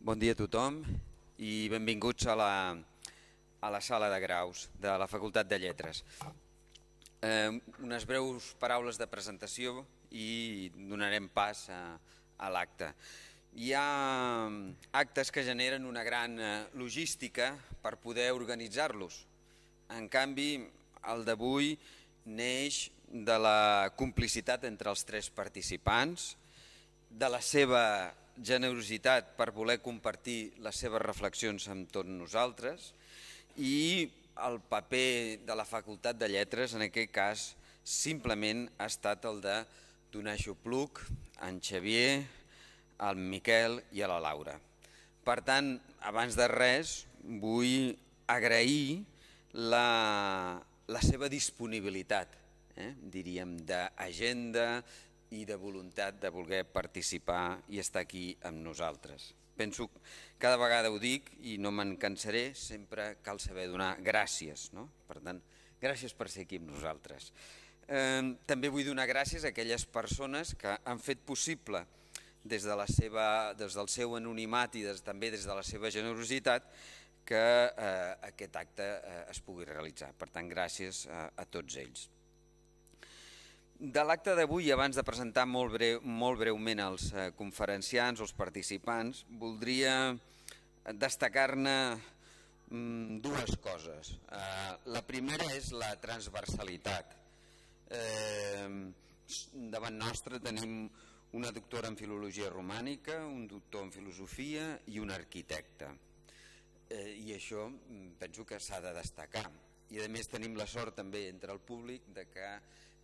Bon dia a tothom i benvinguts a la, a la sala de graus de la Facultat de Lletres. Eh, unes breus paraules de presentació i donarem pas a, a l'acte. Hi ha actes que generen una gran eh, logística per poder organitzar-los. En canvi, el d'avui neix de la complicitat entre els tres participants, de la seva generositat per voler compartir les seves reflexions amb tots nosaltres i el paper de la Facultat de Lletres, en aquest cas, simplement ha estat el de donar xupluc a en Xavier, al Miquel i a la Laura. Per tant, abans de res, vull agrair la, la seva disponibilitat, eh? diríem, d'agenda, i de voluntat de voler participar i estar aquí amb nosaltres. Penso, cada vegada ho dic i no me'n cansaré, sempre cal saber donar gràcies. No? Per tant, gràcies per ser aquí amb nosaltres. Eh, també vull donar gràcies a aquelles persones que han fet possible des, de la seva, des del seu anonimat i des, també des de la seva generositat que eh, aquest acte eh, es pugui realitzar. Per tant, gràcies a, a tots ells. De l'acte d'avui, abans de presentar molt, breu, molt breument els eh, conferenciants o els participants, voldria destacar-ne mm, dues coses. Eh, la primera és la transversalitat. Eh, davant nostre tenim una doctora en filologia romànica, un doctor en filosofia i un arquitecte. I això mm, penso que s'ha de destacar. I a més tenim la sort també entre el públic de que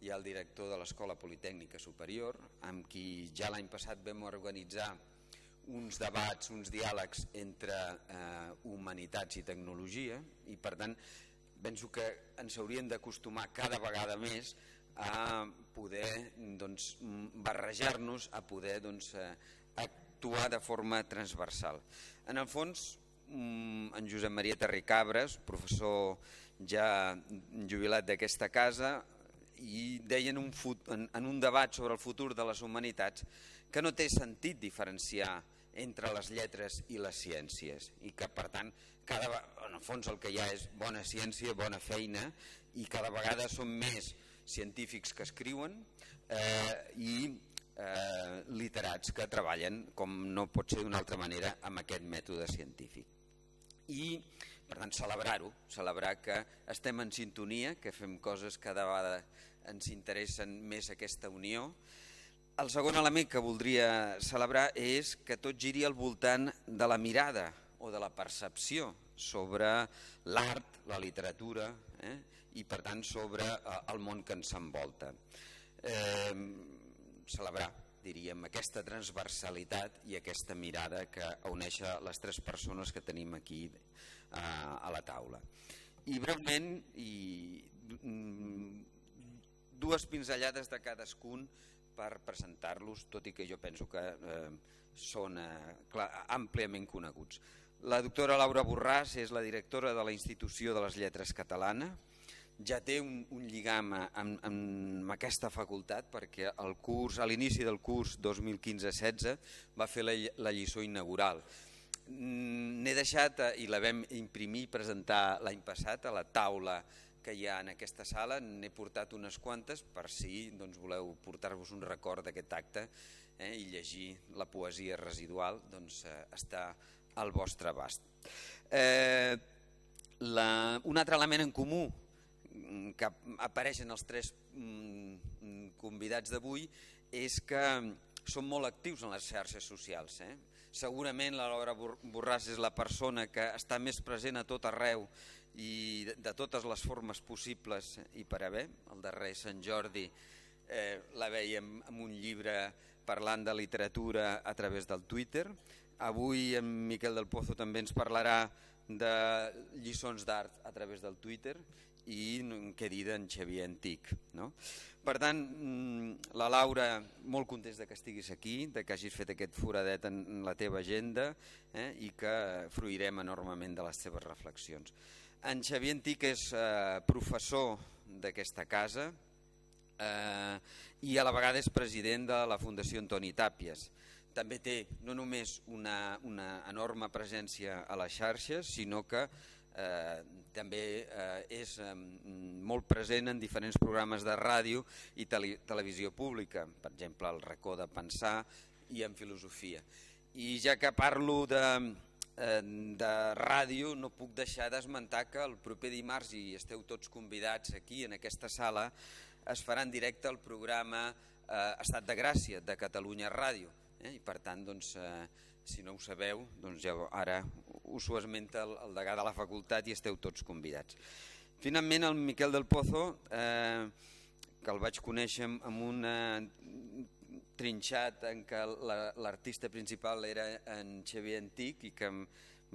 ha el director de l'Escola Politècnica Superior, amb qui ja l'any passat vam organitzar uns debats, uns diàlegs entre eh, humanitats i tecnologia i per tant penso que ens hauríem d'acostumar cada vegada més a poder doncs, barrejar-nos, a poder doncs, eh, actuar de forma transversal. En el fons, mm, en Josep Maria Terricabres, professor ja jubilat d'aquesta casa, i deien un en, en un debat sobre el futur de les humanitats que no té sentit diferenciar entre les lletres i les ciències i que per tant cada, en el fons el que hi ha és bona ciència, bona feina i cada vegada són més científics que escriuen eh, i eh, literats que treballen com no pot ser d'una altra manera amb aquest mètode científic. I per tant, celebrar-ho, celebrar que estem en sintonia, que fem coses cada vegada ens interessen més aquesta unió. El segon element que voldria celebrar és que tot giri al voltant de la mirada o de la percepció sobre l'art, la literatura eh? i per tant sobre eh, el món que ens envolta. Eh, celebrar diríem, aquesta transversalitat i aquesta mirada que uneix les tres persones que tenim aquí a, a la taula. I breument, i, mm, dues pinzellades de cadascun per presentar-los, tot i que jo penso que eh, són eh, clar, àmpliament coneguts. La doctora Laura Borràs és la directora de la Institució de les Lletres Catalana, ja té un, un lligam amb, amb aquesta facultat perquè el curs, a l'inici del curs 2015-16 va fer la, la lliçó inaugural. Mm, n'he deixat, eh, i la vam imprimir i presentar l'any passat a la taula que hi ha en aquesta sala, n'he portat unes quantes per si doncs, voleu portar-vos un record d'aquest acte eh, i llegir la poesia residual, doncs eh, està al vostre abast. Eh, la, un altre element en comú que apareixen els tres mm, convidats d'avui és que són molt actius en les xarxes socials. Eh? Segurament la Laura Borràs és la persona que està més present a tot arreu i de totes les formes possibles i per haver. El darrer Sant Jordi eh, la veiem amb un llibre parlant de literatura a través del Twitter. avui en Miquel del Pozo també ens parlarà de lliçons d'art a través del Twitter i què dir d'en Xavier Antic. No? Per tant, mm, la Laura, molt contenta que estiguis aquí, de que hagis fet aquest foradet en la teva agenda eh, i que fruirem enormement de les teves reflexions. En Xavier Antic és eh, professor d'aquesta casa eh, i a la vegada és president de la Fundació Antoni Tàpies. També té no només una, una enorme presència a les xarxes, sinó que eh, també eh, és eh, molt present en diferents programes de ràdio i tele televisió pública, per exemple el racó de pensar i en filosofia. I ja que parlo de, eh, de ràdio no puc deixar d'esmentar que el proper dimarts, i esteu tots convidats aquí en aquesta sala, es farà en directe el programa eh, Estat de Gràcia de Catalunya Ràdio. Eh? I per tant, doncs, eh, si no ho sabeu, doncs ja ara us ho esmenta el, el degà de la facultat i esteu tots convidats. Finalment, el Miquel del Pozo, eh, que el vaig conèixer amb un trinxat en què l'artista principal era en Xavier Antic i que em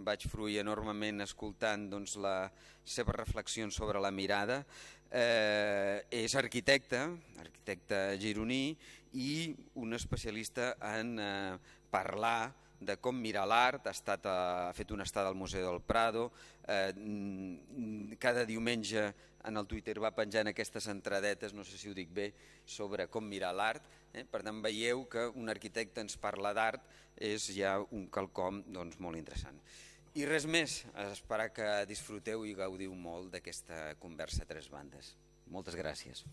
vaig fruir enormement escoltant doncs, la seva reflexió sobre la mirada. Eh, és arquitecte, arquitecte gironí i un especialista en eh, parlar de com mirar l'art, ha, estat, eh, ha fet una estada al Museu del Prado, eh, cada diumenge en el Twitter va penjant aquestes entradetes, no sé si ho dic bé, sobre com mirar l'art, eh? per tant veieu que un arquitecte ens parla d'art és ja un quelcom doncs, molt interessant. I res més, esperar que disfruteu i gaudiu molt d'aquesta conversa a tres bandes. Moltes gràcies.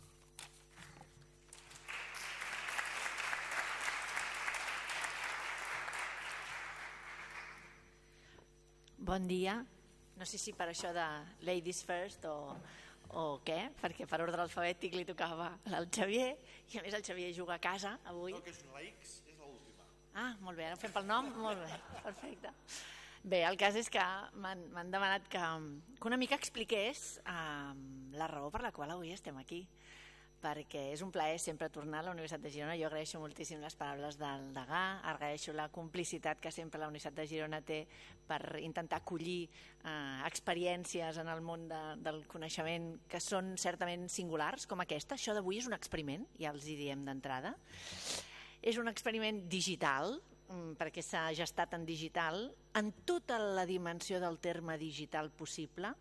Bon dia. No sé si per això de Ladies First o, o què, perquè per ordre alfabètic li tocava al Xavier, i a més el Xavier juga a casa avui. No, que és la X, és l'última. Ah, molt bé, ara fem pel nom? Molt bé, perfecte. Bé, el cas és que m'han demanat que, que una mica expliqués eh, la raó per la qual avui estem aquí perquè és un plaer sempre tornar a la Universitat de Girona. Jo agraeixo moltíssim les paraules del Degà, agraeixo la complicitat que sempre la Universitat de Girona té per intentar acollir eh, experiències en el món de, del coneixement que són certament singulars, com aquesta. Això d'avui és un experiment, ja els hi diem d'entrada. És un experiment digital, mm, perquè s'ha gestat en digital, en tota la dimensió del terme digital possible,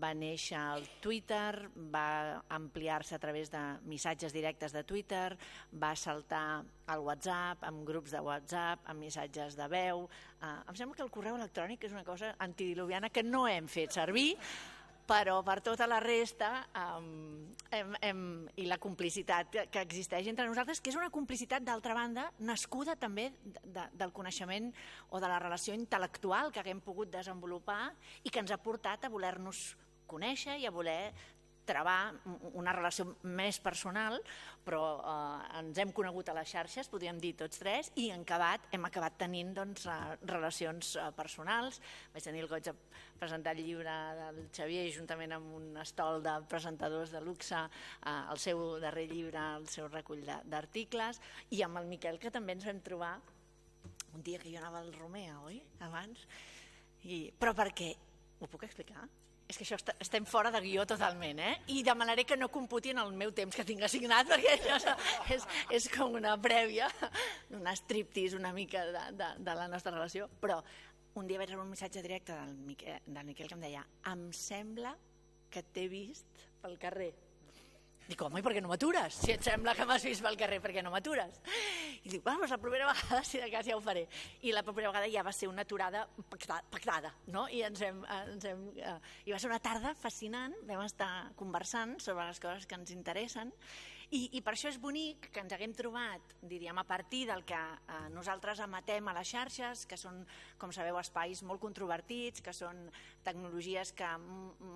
va néixer al Twitter, va ampliar-se a través de missatges directes de Twitter, va saltar al WhatsApp, amb grups de WhatsApp, amb missatges de veu. Eh, em sembla que el correu electrònic és una cosa antidiluviana que no hem fet servir, però per tota la resta um, hem, hem, i la complicitat que, que existeix entre nosaltres, que és una complicitat d'altra banda nascuda també de, de, del coneixement o de la relació intel·lectual que haguem pogut desenvolupar i que ens ha portat a voler-nos conèixer i a voler trebar una relació més personal, però eh, ens hem conegut a les xarxes, podríem dir tots tres, i en acabat, hem acabat tenint doncs, eh, relacions eh, personals. Vaig tenir el goig de presentar el llibre del Xavier juntament amb un estol de presentadors de luxe, eh, el seu darrer llibre, el seu recull d'articles, i amb el Miquel, que també ens vam trobar un dia que jo anava al Romea, oi? Abans. I, però per què? Ho puc explicar? És que això està, estem fora de guió totalment, eh? I demanaré que no computi en el meu temps que tinc assignat, perquè això és, és com una prèvia, un striptease una mica de, de, de la nostra relació. Però un dia vaig rebre un missatge directe del Miquel, del Miquel que em deia em sembla que t'he vist pel carrer Dic, home, i per què no m'atures? Si et sembla que m'has vist pel carrer, per què no m'atures? I dic, bueno, la primera vegada, si de cas ja ho faré. I la primera vegada ja va ser una aturada pactada, pactada no? I, ens hem, ens hem, eh, I va ser una tarda fascinant, vam estar conversant sobre les coses que ens interessen i, I per això és bonic que ens haguem trobat, diríem, a partir del que eh, nosaltres emetem a les xarxes, que són, com sabeu, espais molt controvertits, que són tecnologies que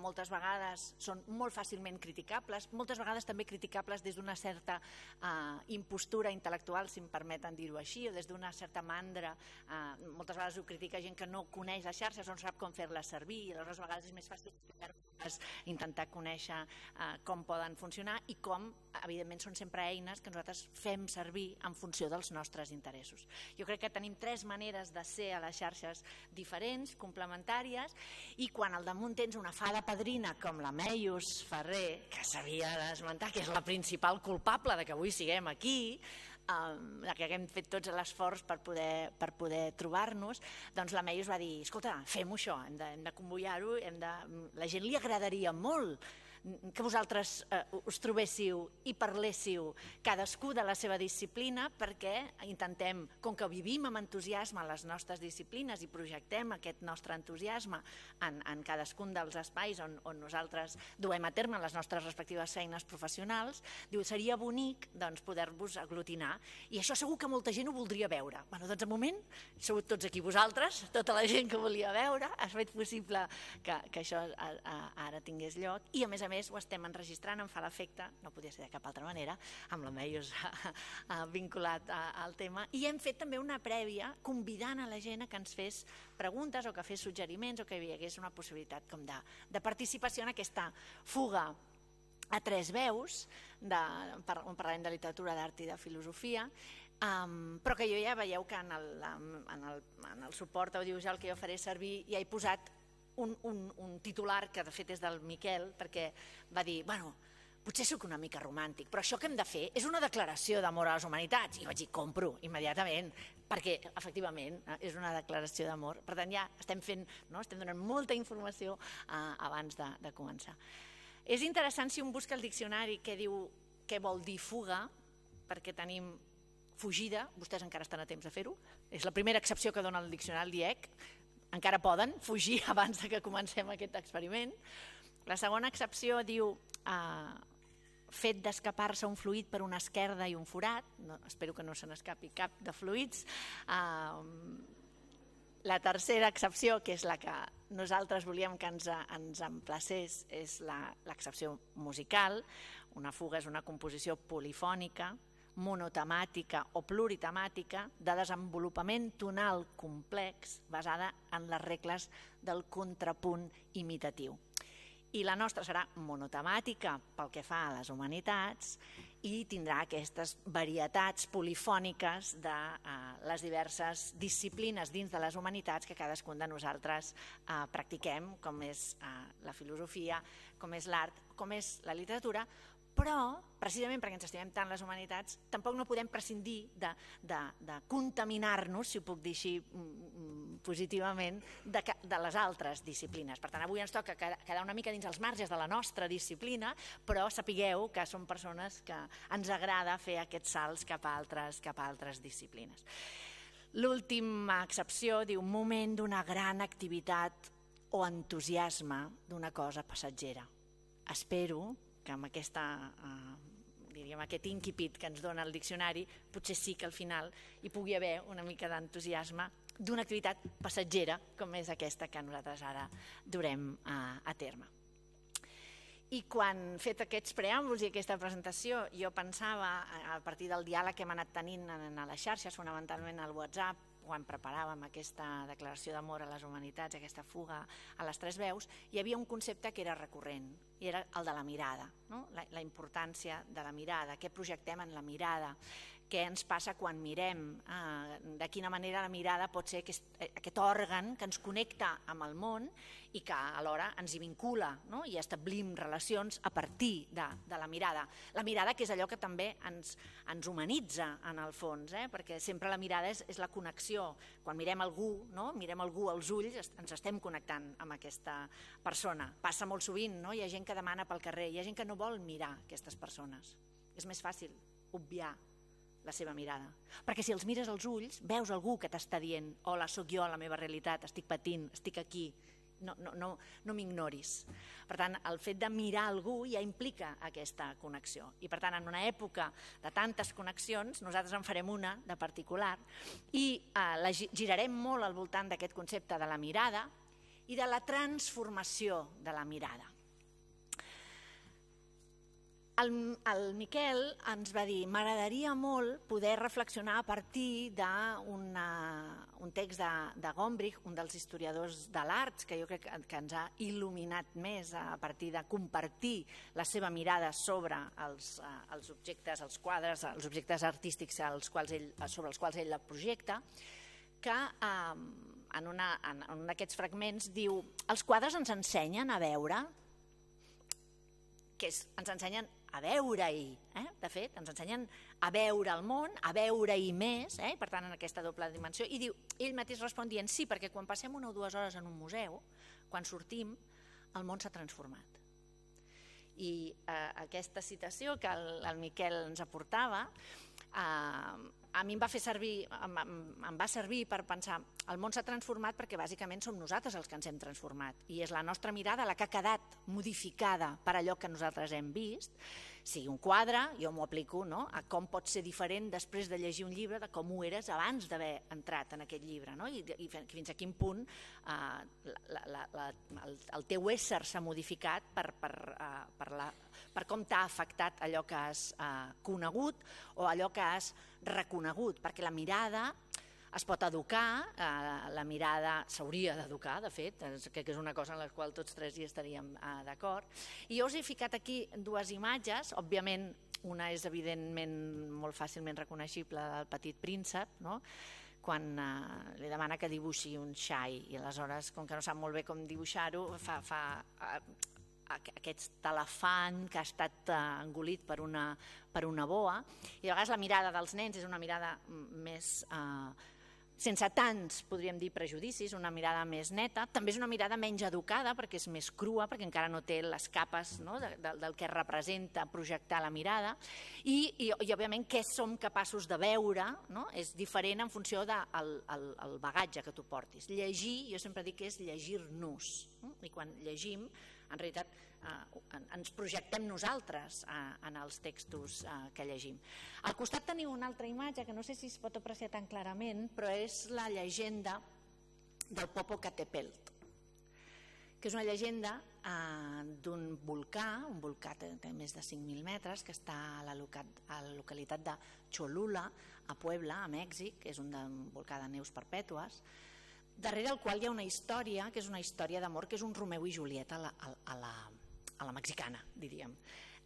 moltes vegades són molt fàcilment criticables, moltes vegades també criticables des d'una certa eh, impostura intel·lectual, si em permeten dir-ho així, o des d'una certa mandra. Eh, moltes vegades ho critica gent que no coneix les xarxes no sap com fer-les servir, i aleshores a vegades és més fàcil intentar conèixer eh, com poden funcionar i com, evidentment, són sempre eines que nosaltres fem servir en funció dels nostres interessos. Jo crec que tenim tres maneres de ser a les xarxes diferents, complementàries, i quan al damunt tens una fada padrina com la Meius Ferrer, que s'havia d'esmentar, que és la principal culpable de que avui siguem aquí, um, que haguem fet tots l'esforç per poder, per poder trobar-nos, doncs la Meius va dir, escolta, fem-ho això, hem de, hem de convoiar-ho, de... la gent li agradaria molt que vosaltres eh, us trobéssiu i parléssiu cadascú de la seva disciplina perquè intentem, com que vivim amb entusiasme les nostres disciplines i projectem aquest nostre entusiasme en, en cadascun dels espais on, on nosaltres duem a terme les nostres respectives feines professionals, diu, seria bonic doncs, poder-vos aglutinar. I això segur que molta gent ho voldria veure. Bueno, doncs de moment, sou tots aquí vosaltres, tota la gent que volia veure, has fet possible que, que això a, a, ara tingués lloc. I a més a més més ho estem enregistrant, em fa l'efecte, no podia ser de cap altra manera, amb la Meius vinculat al tema, i hem fet també una prèvia convidant a la gent a que ens fes preguntes o que fes suggeriments o que hi hagués una possibilitat com de, de participació en aquesta fuga a tres veus, de, per, on parlarem de literatura, d'art i de filosofia, um, però que jo ja veieu que en el, en el, en el suport audiovisual que jo faré servir ja he posat un, un, un titular que de fet és del Miquel, perquè va dir, bueno, potser sóc una mica romàntic, però això que hem de fer és una declaració d'amor a les humanitats. I vaig dir, compro, immediatament, perquè efectivament és una declaració d'amor. Per tant, ja estem fent, no? estem donant molta informació uh, abans de, de començar. És interessant si un busca el diccionari que diu què vol dir fuga, perquè tenim fugida, vostès encara estan a temps de fer-ho, és la primera excepció que dona el diccionari DIEC, encara poden fugir abans de que comencem aquest experiment. La segona excepció diu eh, fet d'escapar-se un fluid per una esquerda i un forat, no, espero que no se n'escapi cap de fluids. Eh, la tercera excepció, que és la que nosaltres volíem que ens, ens emplacés, és l'excepció musical. Una fuga és una composició polifònica, monotemàtica o pluritemàtica de desenvolupament tonal complex basada en les regles del contrapunt imitatiu. I la nostra serà monotemàtica pel que fa a les humanitats i tindrà aquestes varietats polifòniques de eh, les diverses disciplines dins de les humanitats que cadascun de nosaltres eh, practiquem, com és eh, la filosofia, com és l'art, com és la literatura, però, precisament perquè ens estimem tant les humanitats, tampoc no podem prescindir de, de, de contaminar-nos, si ho puc dir així mm, mm, positivament, de, de les altres disciplines. Per tant, avui ens toca quedar una mica dins els marges de la nostra disciplina, però sapigueu que som persones que ens agrada fer aquests salts cap a altres, cap a altres disciplines. L'última excepció diu moment d'una gran activitat o entusiasme d'una cosa passatgera. Espero que amb aquesta, eh, diríem, aquest inquipit que ens dona el diccionari, potser sí que al final hi pugui haver una mica d'entusiasme d'una activitat passatgera com és aquesta que nosaltres ara durem a, a terme. I quan fet aquests preàmbuls i aquesta presentació, jo pensava, a partir del diàleg que hem anat tenint a les xarxes, fonamentalment al WhatsApp, quan preparàvem aquesta declaració d'amor a les humanitats, aquesta fuga a les tres veus, hi havia un concepte que era recurrent, i era el de la mirada, no? la, la importància de la mirada, què projectem en la mirada, què ens passa quan mirem, eh, de quina manera la mirada pot ser aquest, eh, aquest òrgan que ens connecta amb el món i que alhora ens hi vincula no? i establim relacions a partir de, de la mirada. La mirada que és allò que també ens, ens humanitza en el fons, eh? perquè sempre la mirada és, és la connexió. Quan mirem algú, no? mirem algú als ulls, ens estem connectant amb aquesta persona. Passa molt sovint, no? hi ha gent que demana pel carrer, hi ha gent que no vol mirar aquestes persones. És més fàcil obviar la seva mirada. Perquè si els mires als ulls, veus algú que t'està dient hola, sóc jo, la meva realitat, estic patint, estic aquí, no, no, no, no m'ignoris. Per tant, el fet de mirar algú ja implica aquesta connexió. I per tant, en una època de tantes connexions, nosaltres en farem una de particular i eh, la girarem molt al voltant d'aquest concepte de la mirada i de la transformació de la mirada. El, el Miquel ens va dir m'agradaria molt poder reflexionar a partir d'un un text de, de Gombrich, un dels historiadors de l'art, que jo crec que, que ens ha il·luminat més a partir de compartir la seva mirada sobre els, uh, els objectes, els quadres, els objectes artístics als quals ell, sobre els quals ell la projecta, que uh, en, una, en, en un d'aquests fragments diu els quadres ens ensenyen a veure que és, ens ensenyen a veure-hi, eh? de fet, ens ensenyen a veure el món, a veure-hi més, eh? per tant, en aquesta doble dimensió, i diu, ell mateix respon dient sí, perquè quan passem una o dues hores en un museu, quan sortim, el món s'ha transformat. I eh, aquesta citació que el, el Miquel ens aportava, eh, a mi em va fer servir, em, em va servir per pensar el món s'ha transformat perquè bàsicament som nosaltres els que ens hem transformat i és la nostra mirada la que ha quedat modificada per allò que nosaltres hem vist sigui un quadre, jo m'ho aplico no? a com pot ser diferent després de llegir un llibre de com ho eres abans d'haver entrat en aquest llibre no? I, i fins a quin punt uh, la, la, la, el, el teu ésser s'ha modificat per, per, uh, per, la, per com t'ha afectat allò que has uh, conegut o allò que has reconegut, perquè la mirada es pot educar, eh, la mirada s'hauria d'educar, de fet, que és una cosa en la qual tots tres hi estaríem eh, d'acord. I jo us he ficat aquí dues imatges, òbviament una és evidentment molt fàcilment reconeixible del petit príncep, no? quan eh, li demana que dibuixi un xai i aleshores, com que no sap molt bé com dibuixar-ho, fa, fa eh, aquest elefant que ha estat uh, engolit per una, per una boa i a vegades la mirada dels nens és una mirada més uh, sense tants, podríem dir, prejudicis, una mirada més neta, també és una mirada menys educada perquè és més crua, perquè encara no té les capes no, de, de, del que representa projectar la mirada, i, i, i òbviament què som capaços de veure no? és diferent en funció del de, bagatge que tu portis. Llegir, jo sempre dic que és llegir-nos, no? i quan llegim, en realitat eh, ens projectem nosaltres eh, en els textos eh, que llegim. Al costat teniu una altra imatge que no sé si es pot apreciar tan clarament, però és la llegenda del Popocatépetl, que és una llegenda eh, d'un volcà, un volcà que té més de 5.000 metres, que està a la, locat, a la localitat de Cholula, a Puebla, a Mèxic, és un volcà de neus perpètues, darrere el qual hi ha una història, que és una història d'amor, que és un Romeu i Julieta a la, a la, a la mexicana, diríem.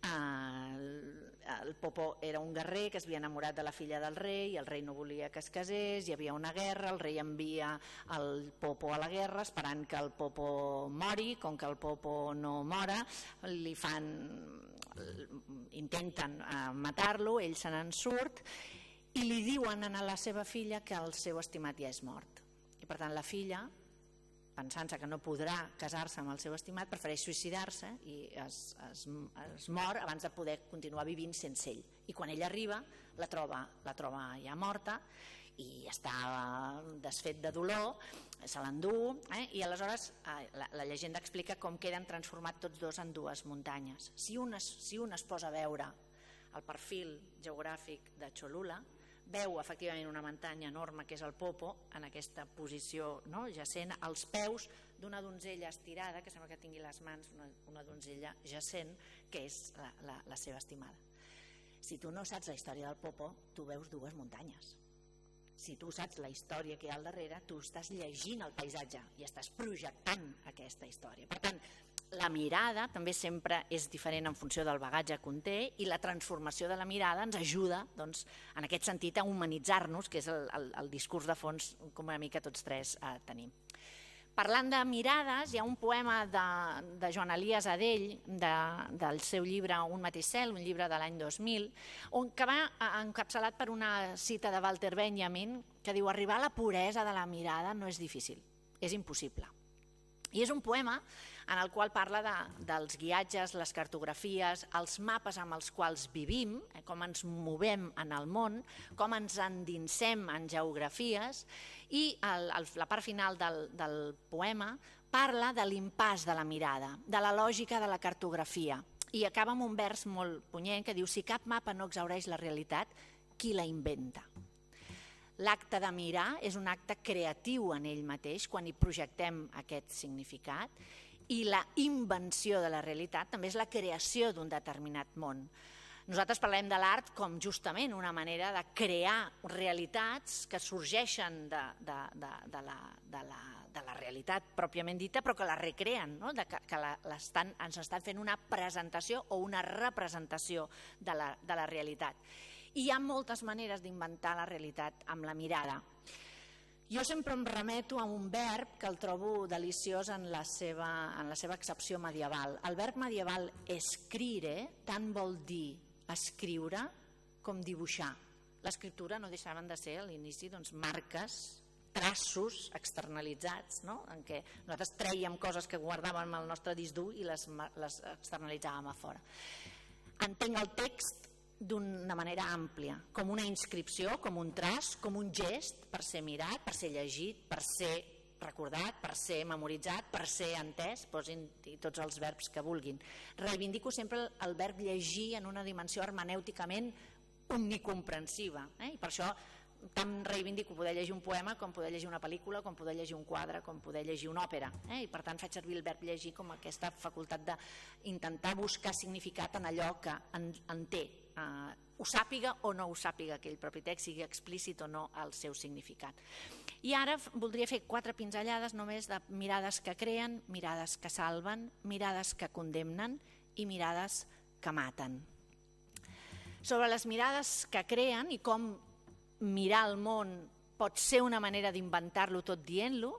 El, el Popo era un guerrer que es havia enamorat de la filla del rei, el rei no volia que es casés, hi havia una guerra, el rei envia el Popo a la guerra esperant que el Popo mori, com que el Popo no mora, li fan intenten uh, matar-lo, ell se n'en surt i li diuen a la seva filla que el seu estimat ja és mort i per tant la filla pensant-se que no podrà casar-se amb el seu estimat, prefereix suïcidar-se i es, es, es mor abans de poder continuar vivint sense ell. I quan ell arriba, la troba, la troba ja morta i està desfet de dolor, se l'endú, eh? i aleshores eh, la, la llegenda explica com queden transformats tots dos en dues muntanyes. Si un es, si un es posa a veure el perfil geogràfic de Cholula, veu efectivament una muntanya enorme que és el Popo en aquesta posició no, jacent als peus d'una donzella estirada que sembla que tingui les mans una, una donzella jacent que és la, la, la seva estimada. Si tu no saps la història del Popo tu veus dues muntanyes. Si tu saps la història que hi ha al darrere tu estàs llegint el paisatge i estàs projectant aquesta història. Per tant la mirada també sempre és diferent en funció del bagatge que conté i la transformació de la mirada ens ajuda doncs, en aquest sentit a humanitzar-nos, que és el, el, el discurs de fons com una mica tots tres eh, tenim. Parlant de mirades, hi ha un poema de, de Joan Elias Adell, de, del seu llibre Un mateix cel, un llibre de l'any 2000, on, que va encapçalat per una cita de Walter Benjamin, que diu arribar a la puresa de la mirada no és difícil, és impossible. I és un poema en el qual parla de, dels guiatges, les cartografies, els mapes amb els quals vivim, eh, com ens movem en el món, com ens endinsem en geografies i el, el, la part final del, del poema parla de l'impàs de la mirada, de la lògica de la cartografia i acaba amb un vers molt punyent que diu si cap mapa no exaureix la realitat, qui la inventa? L'acte de mirar és un acte creatiu en ell mateix quan hi projectem aquest significat i la invenció de la realitat també és la creació d'un determinat món. Nosaltres parlem de l'art com justament una manera de crear realitats que sorgeixen de, de, de, de, la, de, la, de la realitat pròpiament dita, però que la recreen, no? de que, que la, estan, ens estan fent una presentació o una representació de la, de la realitat. I hi ha moltes maneres d'inventar la realitat amb la mirada. Jo sempre em remeto a un verb que el trobo deliciós en la seva, en la seva accepció medieval. El verb medieval escrire tant vol dir escriure com dibuixar. L'escriptura no deixaven de ser a l'inici doncs, marques, traços externalitzats, no? en què nosaltres treiem coses que guardàvem al nostre disc dur i les, les externalitzàvem a fora. Entenc el text d'una manera àmplia, com una inscripció, com un traç, com un gest per ser mirat, per ser llegit, per ser recordat, per ser memoritzat, per ser entès, posin tots els verbs que vulguin. Reivindico sempre el verb llegir en una dimensió hermenèuticament omnicomprensiva, eh? i per això tant reivindico poder llegir un poema com poder llegir una pel·lícula, com poder llegir un quadre, com poder llegir una òpera. Eh? I per tant faig servir el verb llegir com aquesta facultat d'intentar buscar significat en allò que en, en té, eh, ho sàpiga o no ho sàpiga aquell propi text, sigui explícit o no el seu significat. I ara voldria fer quatre pinzellades només de mirades que creen, mirades que salven, mirades que condemnen i mirades que maten. Sobre les mirades que creen i com mirar el món pot ser una manera d'inventar-lo tot dient-lo.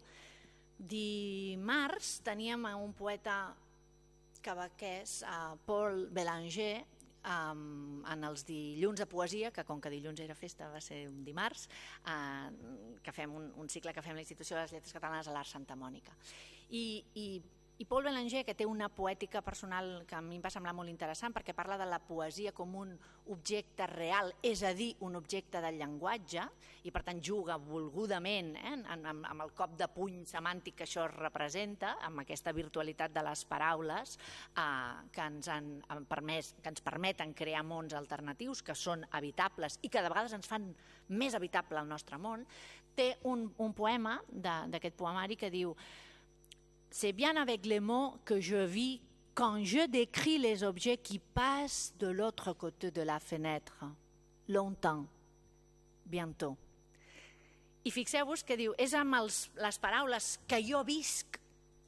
Dimarts teníem un poeta quebequès, Paul Belanger, en els dilluns de poesia, que com que dilluns era festa va ser un dimarts, uh, que fem un, un cicle que fem a la Institució de les Lletres Catalanes a l'Art Santa Mònica. I, i i Paul Belanger, que té una poètica personal que a mi em va semblar molt interessant perquè parla de la poesia com un objecte real, és a dir, un objecte del llenguatge, i per tant juga volgudament eh, amb, amb el cop de puny semàntic que això representa, amb aquesta virtualitat de les paraules eh, que, ens han, permès, que ens permeten crear mons alternatius que són habitables i que de vegades ens fan més habitable el nostre món, té un, un poema d'aquest poemari que diu c'est bien avec les mots que je vis quand je décris les objets qui passent de l'autre côté de la fenêtre. Longtemps. Bientôt. I fixeu-vos que diu, és amb els, les paraules que jo visc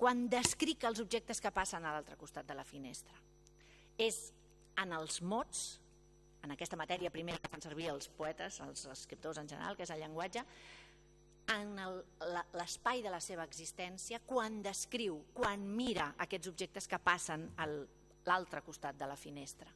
quan descric els objectes que passen a l'altre costat de la finestra. És en els mots, en aquesta matèria primera que fan servir els poetes, els escriptors en general, que és el llenguatge, en l'espai de la seva existència quan descriu, quan mira aquests objectes que passen a l'altre costat de la finestra.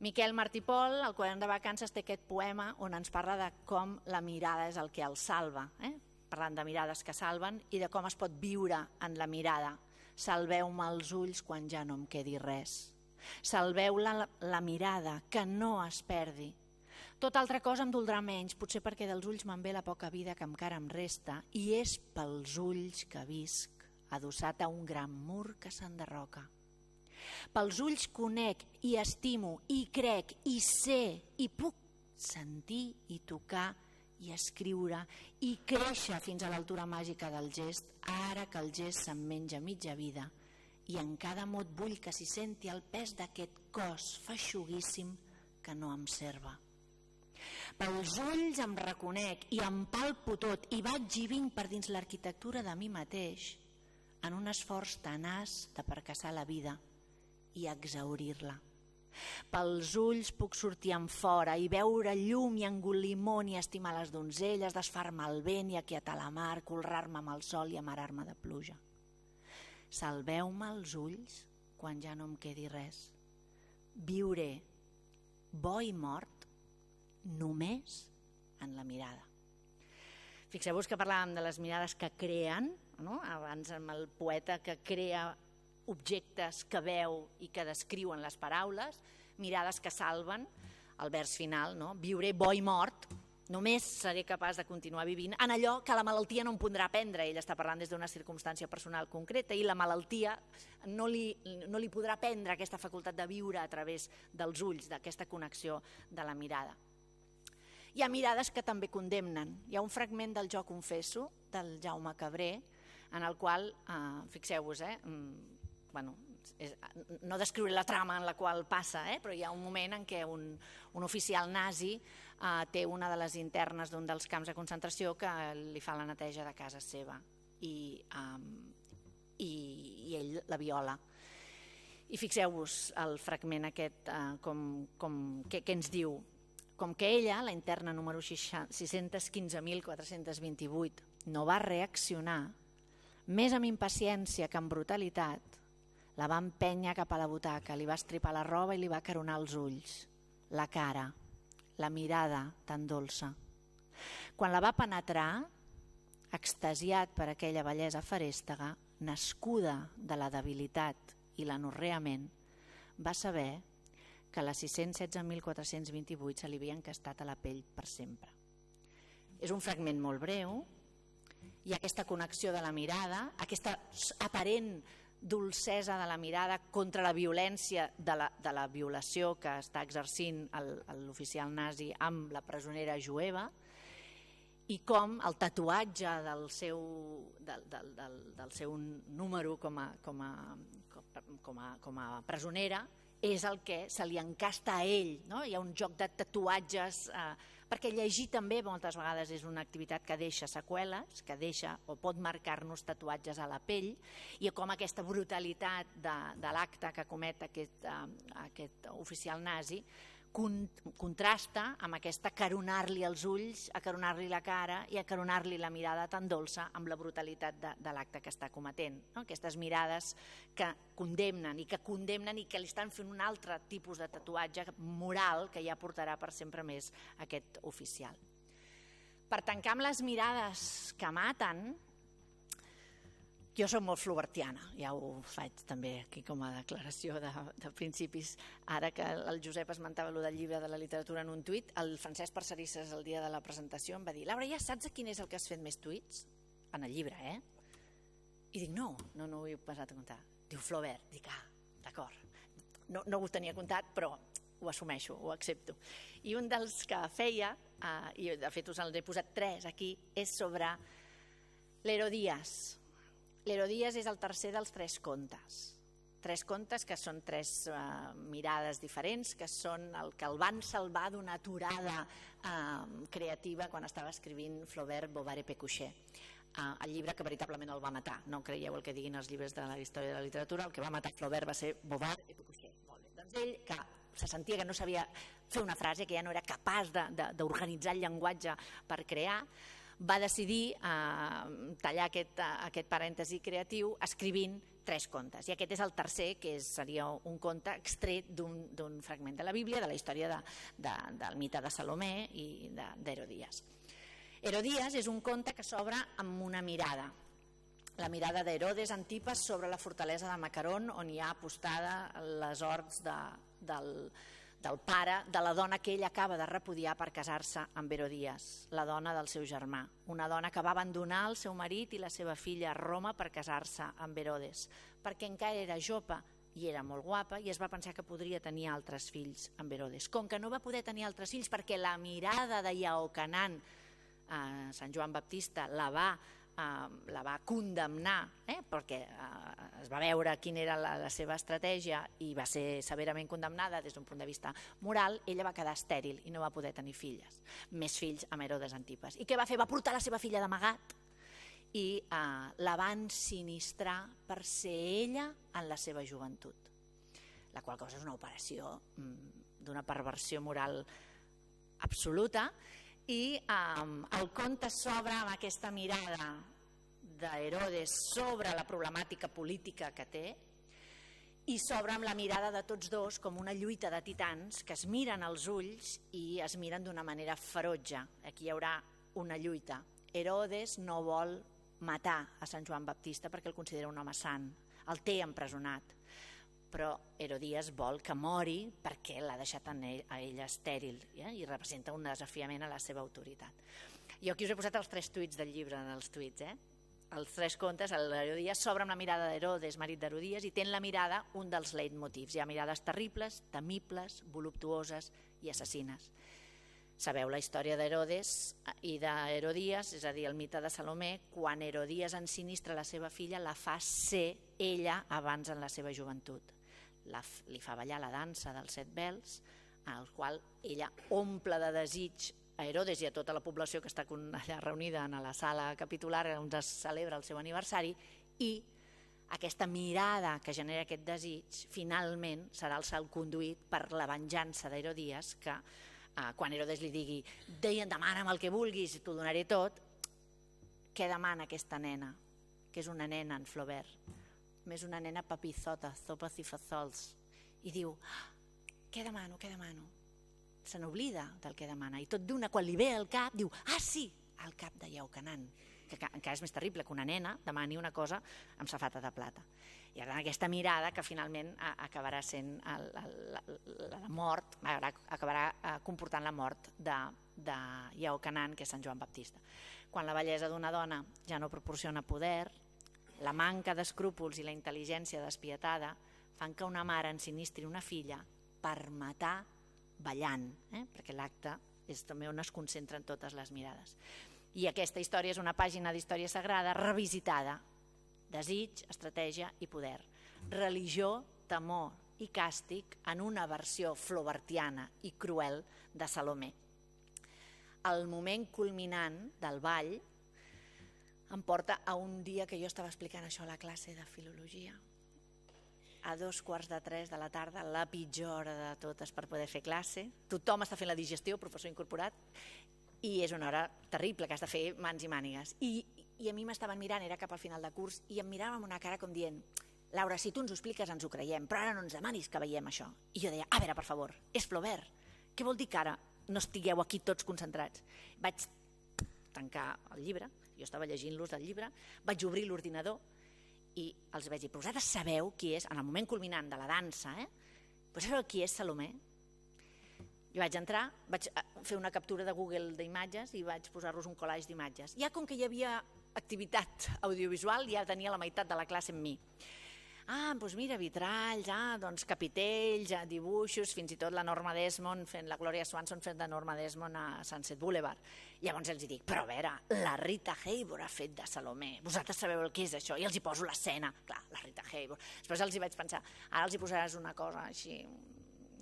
Miquel Martipol, al quadern de vacances, té aquest poema on ens parla de com la mirada és el que el salva, eh? parlant de mirades que salven i de com es pot viure en la mirada. Salveu-me els ulls quan ja no em quedi res. Salveu la, la mirada, que no es perdi, tot altra cosa em doldrà menys, potser perquè dels ulls me'n ve la poca vida que encara em resta i és pels ulls que visc, adossat a un gran mur que s'enderroca. Pels ulls conec i estimo i crec i sé i puc sentir i tocar i escriure i créixer fins a l'altura màgica del gest, ara que el gest se'n menja mitja vida i en cada mot vull que s'hi senti el pes d'aquest cos feixuguíssim que no em serva. Pels ulls em reconec i em palpo tot i vaig i vinc per dins l'arquitectura de mi mateix en un esforç tenaç de percaçar la vida i exaurir-la. Pels ulls puc sortir en fora i veure llum i engolir món i estimar les donzelles, desfar-me el vent i aquietar la mar, colrar-me amb el sol i amarar-me de pluja. Salveu-me els ulls quan ja no em quedi res. Viuré, bo i mort, només en la mirada. Fixeu-vos que parlàvem de les mirades que creen, no? abans amb el poeta que crea objectes que veu i que descriuen les paraules, mirades que salven, el vers final, no? viuré bo i mort, només seré capaç de continuar vivint en allò que la malaltia no em podrà prendre. Ell està parlant des d'una circumstància personal concreta i la malaltia no li, no li podrà prendre aquesta facultat de viure a través dels ulls, d'aquesta connexió de la mirada. Hi ha mirades que també condemnen. Hi ha un fragment del Jo confesso, del Jaume Cabré, en el qual, eh, fixeu-vos, eh, mm, bueno, és, no descriure la trama en la qual passa, eh, però hi ha un moment en què un, un oficial nazi eh, té una de les internes d'un dels camps de concentració que li fa la neteja de casa seva i, eh, i, i ell la viola. I fixeu-vos el fragment aquest, eh, com, com, què, què ens diu. Com que ella, la interna número 615.428, no va reaccionar, més amb impaciència que amb brutalitat, la va empènyer cap a la butaca, li va estripar la roba i li va caronar els ulls, la cara, la mirada tan dolça. Quan la va penetrar, extasiat per aquella bellesa ferèstega, nascuda de la debilitat i l'anorreament, va saber que les 616.428 se li havia encastat a la pell per sempre. És un fragment molt breu, ha aquesta connexió de la mirada, aquesta aparent dolcesa de la mirada contra la violència de la, de la violació que està exercint l'oficial nazi amb la presonera jueva i com el tatuatge del seu, del, del, del, del seu número com a, com, a, com, a, com a presonera és el que se li encasta a ell. No? Hi ha un joc de tatuatges, eh, perquè llegir també moltes vegades és una activitat que deixa seqüeles, que deixa o pot marcar-nos tatuatges a la pell, i com aquesta brutalitat de, de l'acte que comet aquest, eh, aquest oficial nazi contrasta amb aquesta caronar-li els ulls, acaronar-li la cara i acaronar-li la mirada tan dolça amb la brutalitat de, de l'acte que està cometent. No? Aquestes mirades que condemnen i que condemnen i que li estan fent un altre tipus de tatuatge moral que ja portarà per sempre més aquest oficial. Per tancar amb les mirades que maten, jo soc molt flobertiana, ja ho faig també aquí com a declaració de, de principis. Ara que el Josep esmentava allò del llibre de la literatura en un tuit, el Francesc Parcerisses el dia de la presentació em va dir Laura, ja saps a quin és el que has fet més tuits? En el llibre, eh? I dic, no, no, no ho he passat a comptar. Diu Flaubert. Dic, ah, d'acord. No, no ho tenia comptat, però ho assumeixo, ho accepto. I un dels que feia, eh, i de fet us l'he posat tres aquí, és sobre l'Herodias, L'Herodies és el tercer dels tres contes. Tres contes que són tres uh, mirades diferents, que són el que el van salvar d'una aturada uh, creativa quan estava escrivint Flaubert, Bovary, Pécuchet. Uh, el llibre que veritablement el va matar. No creieu el que diguin els llibres de la història de la literatura, el que va matar Flaubert va ser Bovary i Pécuchet. Doncs ell, que se sentia que no sabia fer una frase, que ja no era capaç d'organitzar el llenguatge per crear, va decidir eh, tallar aquest, eh, aquest parèntesi creatiu escrivint tres contes. I aquest és el tercer, que és, seria un conte extret d'un fragment de la Bíblia, de la història de, de, del mite de Salomé i d'Herodias. Herodias és un conte que s'obre amb una mirada, la mirada d'Herodes Antipas sobre la fortalesa de Macaron, on hi ha apostada les horts de, del, del pare de la dona que ell acaba de repudiar per casar-se amb Herodias, la dona del seu germà, una dona que va abandonar el seu marit i la seva filla a Roma per casar-se amb Herodes, perquè encara era jove i era molt guapa i es va pensar que podria tenir altres fills amb Herodes. Com que no va poder tenir altres fills perquè la mirada de Iaocanan, eh, Sant Joan Baptista, la va eh, la va condemnar eh, perquè eh, es va veure quina era la, la seva estratègia i va ser severament condemnada des d'un punt de vista moral, ella va quedar estèril i no va poder tenir filles, més fills amb Herodes Antipes. I què va fer? Va portar la seva filla d'amagat i eh, la van sinistrar per ser ella en la seva joventut. La qual cosa és una operació mm, d'una perversió moral absoluta i um, el conte s'obre amb aquesta mirada d'Herodes sobre la problemàtica política que té i s'obre amb la mirada de tots dos com una lluita de titans que es miren als ulls i es miren d'una manera ferotge. Aquí hi haurà una lluita. Herodes no vol matar a Sant Joan Baptista perquè el considera un home sant, el té empresonat però Herodias vol que mori perquè l'ha deixat a ell, a ella estèril eh? i representa un desafiament a la seva autoritat. Jo aquí us he posat els tres tuits del llibre, dels tuits, eh? Els tres contes, l'Herodias s'obre amb la mirada d'Herodes, marit d'Herodias, i té en la mirada un dels leitmotivs. Hi ha mirades terribles, temibles, voluptuoses i assassines. Sabeu la història d'Herodes i d'Herodies, és a dir, el mite de Salomé, quan Herodies ensinistra la seva filla, la fa ser ella abans en la seva joventut. La, li fa ballar la dansa dels set vels, al qual ella omple de desig a Herodes i a tota la població que està allà reunida en la sala capitular on es celebra el seu aniversari i aquesta mirada que genera aquest desig finalment serà el salt conduït per la venjança d'Herodies que eh, quan Herodes li digui deien demana'm el que vulguis, t'ho donaré tot, què demana aquesta nena? Que és una nena en Flaubert, més una nena papizota, zopes i fazols, i diu, ah, què demano, què demano? Se n'oblida del que demana, i tot d'una, quan li ve al cap, diu, ah sí, al cap de Iaucanan, que encara és més terrible que una nena demani una cosa amb safata de plata i ara aquesta mirada que finalment acabarà sent el, el, la, la mort, acabarà eh, comportant la mort de, de Iaocanan, que és Sant Joan Baptista. Quan la bellesa d'una dona ja no proporciona poder, la manca d'escrúpols i la intel·ligència despietada fan que una mare ensinistri una filla per matar ballant, eh? perquè l'acte és també on es concentren totes les mirades. I aquesta història és una pàgina d'història sagrada revisitada desig, estratègia i poder. Religió, temor i càstig en una versió flobertiana i cruel de Salomé. El moment culminant del ball em porta a un dia que jo estava explicant això a la classe de filologia a dos quarts de tres de la tarda, la pitjor hora de totes per poder fer classe. Tothom està fent la digestió, professor incorporat, i és una hora terrible que has de fer mans i mànigues. I, i a mi m'estaven mirant, era cap al final de curs, i em mirava amb una cara com dient Laura, si tu ens ho expliques ens ho creiem, però ara no ens demanis que veiem això. I jo deia, a veure, per favor, és Flaubert. Què vol dir que ara no estigueu aquí tots concentrats? Vaig tancar el llibre, jo estava llegint-los del llibre, vaig obrir l'ordinador i els vaig dir, però vosaltres sabeu qui és, en el moment culminant de la dansa, eh? Però sabeu qui és Salomé? Jo vaig entrar, vaig eh, fer una captura de Google d'imatges i vaig posar-los un collage d'imatges. Ja com que hi havia activitat audiovisual ja tenia la meitat de la classe amb mi. Ah, doncs mira, vitralls, ah, doncs capitells, ah, dibuixos, fins i tot la Norma Desmond fent, la Gloria Swanson fent de Norma Desmond a Sunset Boulevard. Llavors els dic, però a veure, la Rita Hayworth ha fet de Salomé, vosaltres sabeu el que és això, i els hi poso l'escena, clar, la Rita Hayworth. Després els hi vaig pensar, ara els hi posaràs una cosa així,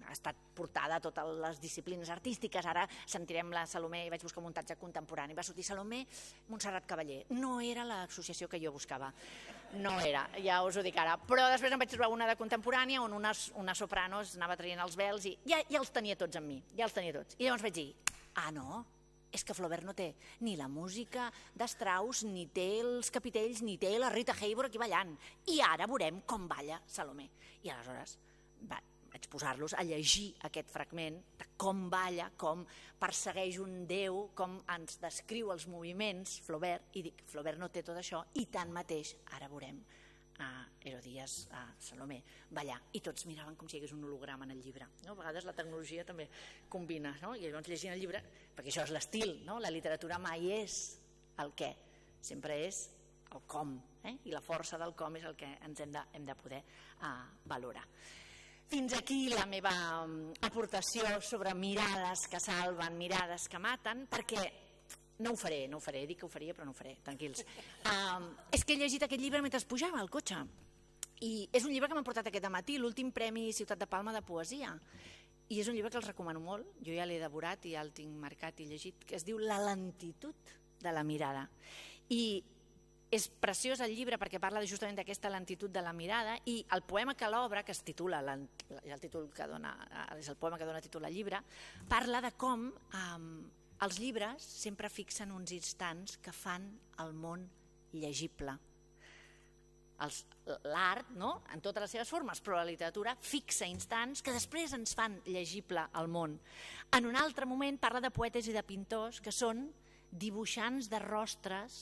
ha estat portada a totes les disciplines artístiques, ara sentirem la Salomé i vaig buscar un muntatge contemporani, va sortir Salomé Montserrat Cavaller. No era l'associació que jo buscava, no era, ja us ho dic ara. Però després em vaig trobar una de contemporània on una, una soprano anava traient els vels i ja, ja els tenia tots amb mi, ja els tenia tots. I llavors vaig dir, ah no, és que Flaubert no té ni la música d'Strauss, ni té els capitells, ni té la Rita Hayworth aquí ballant. I ara veurem com balla Salomé. I aleshores va, vaig posar-los a llegir aquest fragment de com balla, com persegueix un déu, com ens descriu els moviments, Flaubert, i dic, Flaubert no té tot això, i tanmateix, ara veurem, a Herodies, a Salomé, ballar, i tots miraven com si hi hagués un holograma en el llibre. No? A vegades la tecnologia també combina, no? i llavors llegint el llibre, perquè això és l'estil, no? la literatura mai és el què, sempre és el com, eh? i la força del com és el que ens hem de, hem de poder uh, valorar. Fins aquí la meva mm, aportació sobre mirades que salven, mirades que maten, perquè no ho faré, no ho faré, dic que ho faria però no ho faré, tranquils. Um, és que he llegit aquest llibre mentre pujava al cotxe i és un llibre que m'ha portat aquest matí, l'últim Premi Ciutat de Palma de Poesia. I és un llibre que els recomano molt, jo ja l'he devorat i ja el tinc marcat i llegit, que es diu La lentitud de la mirada. I és preciós el llibre perquè parla justament d'aquesta lentitud de la mirada i el poema que l'obra, que es titula, el títol que dona, és el poema que dona títol al llibre, parla de com um, els llibres sempre fixen uns instants que fan el món llegible. L'art, no? en totes les seves formes, però la literatura fixa instants que després ens fan llegible el món. En un altre moment parla de poetes i de pintors que són dibuixants de rostres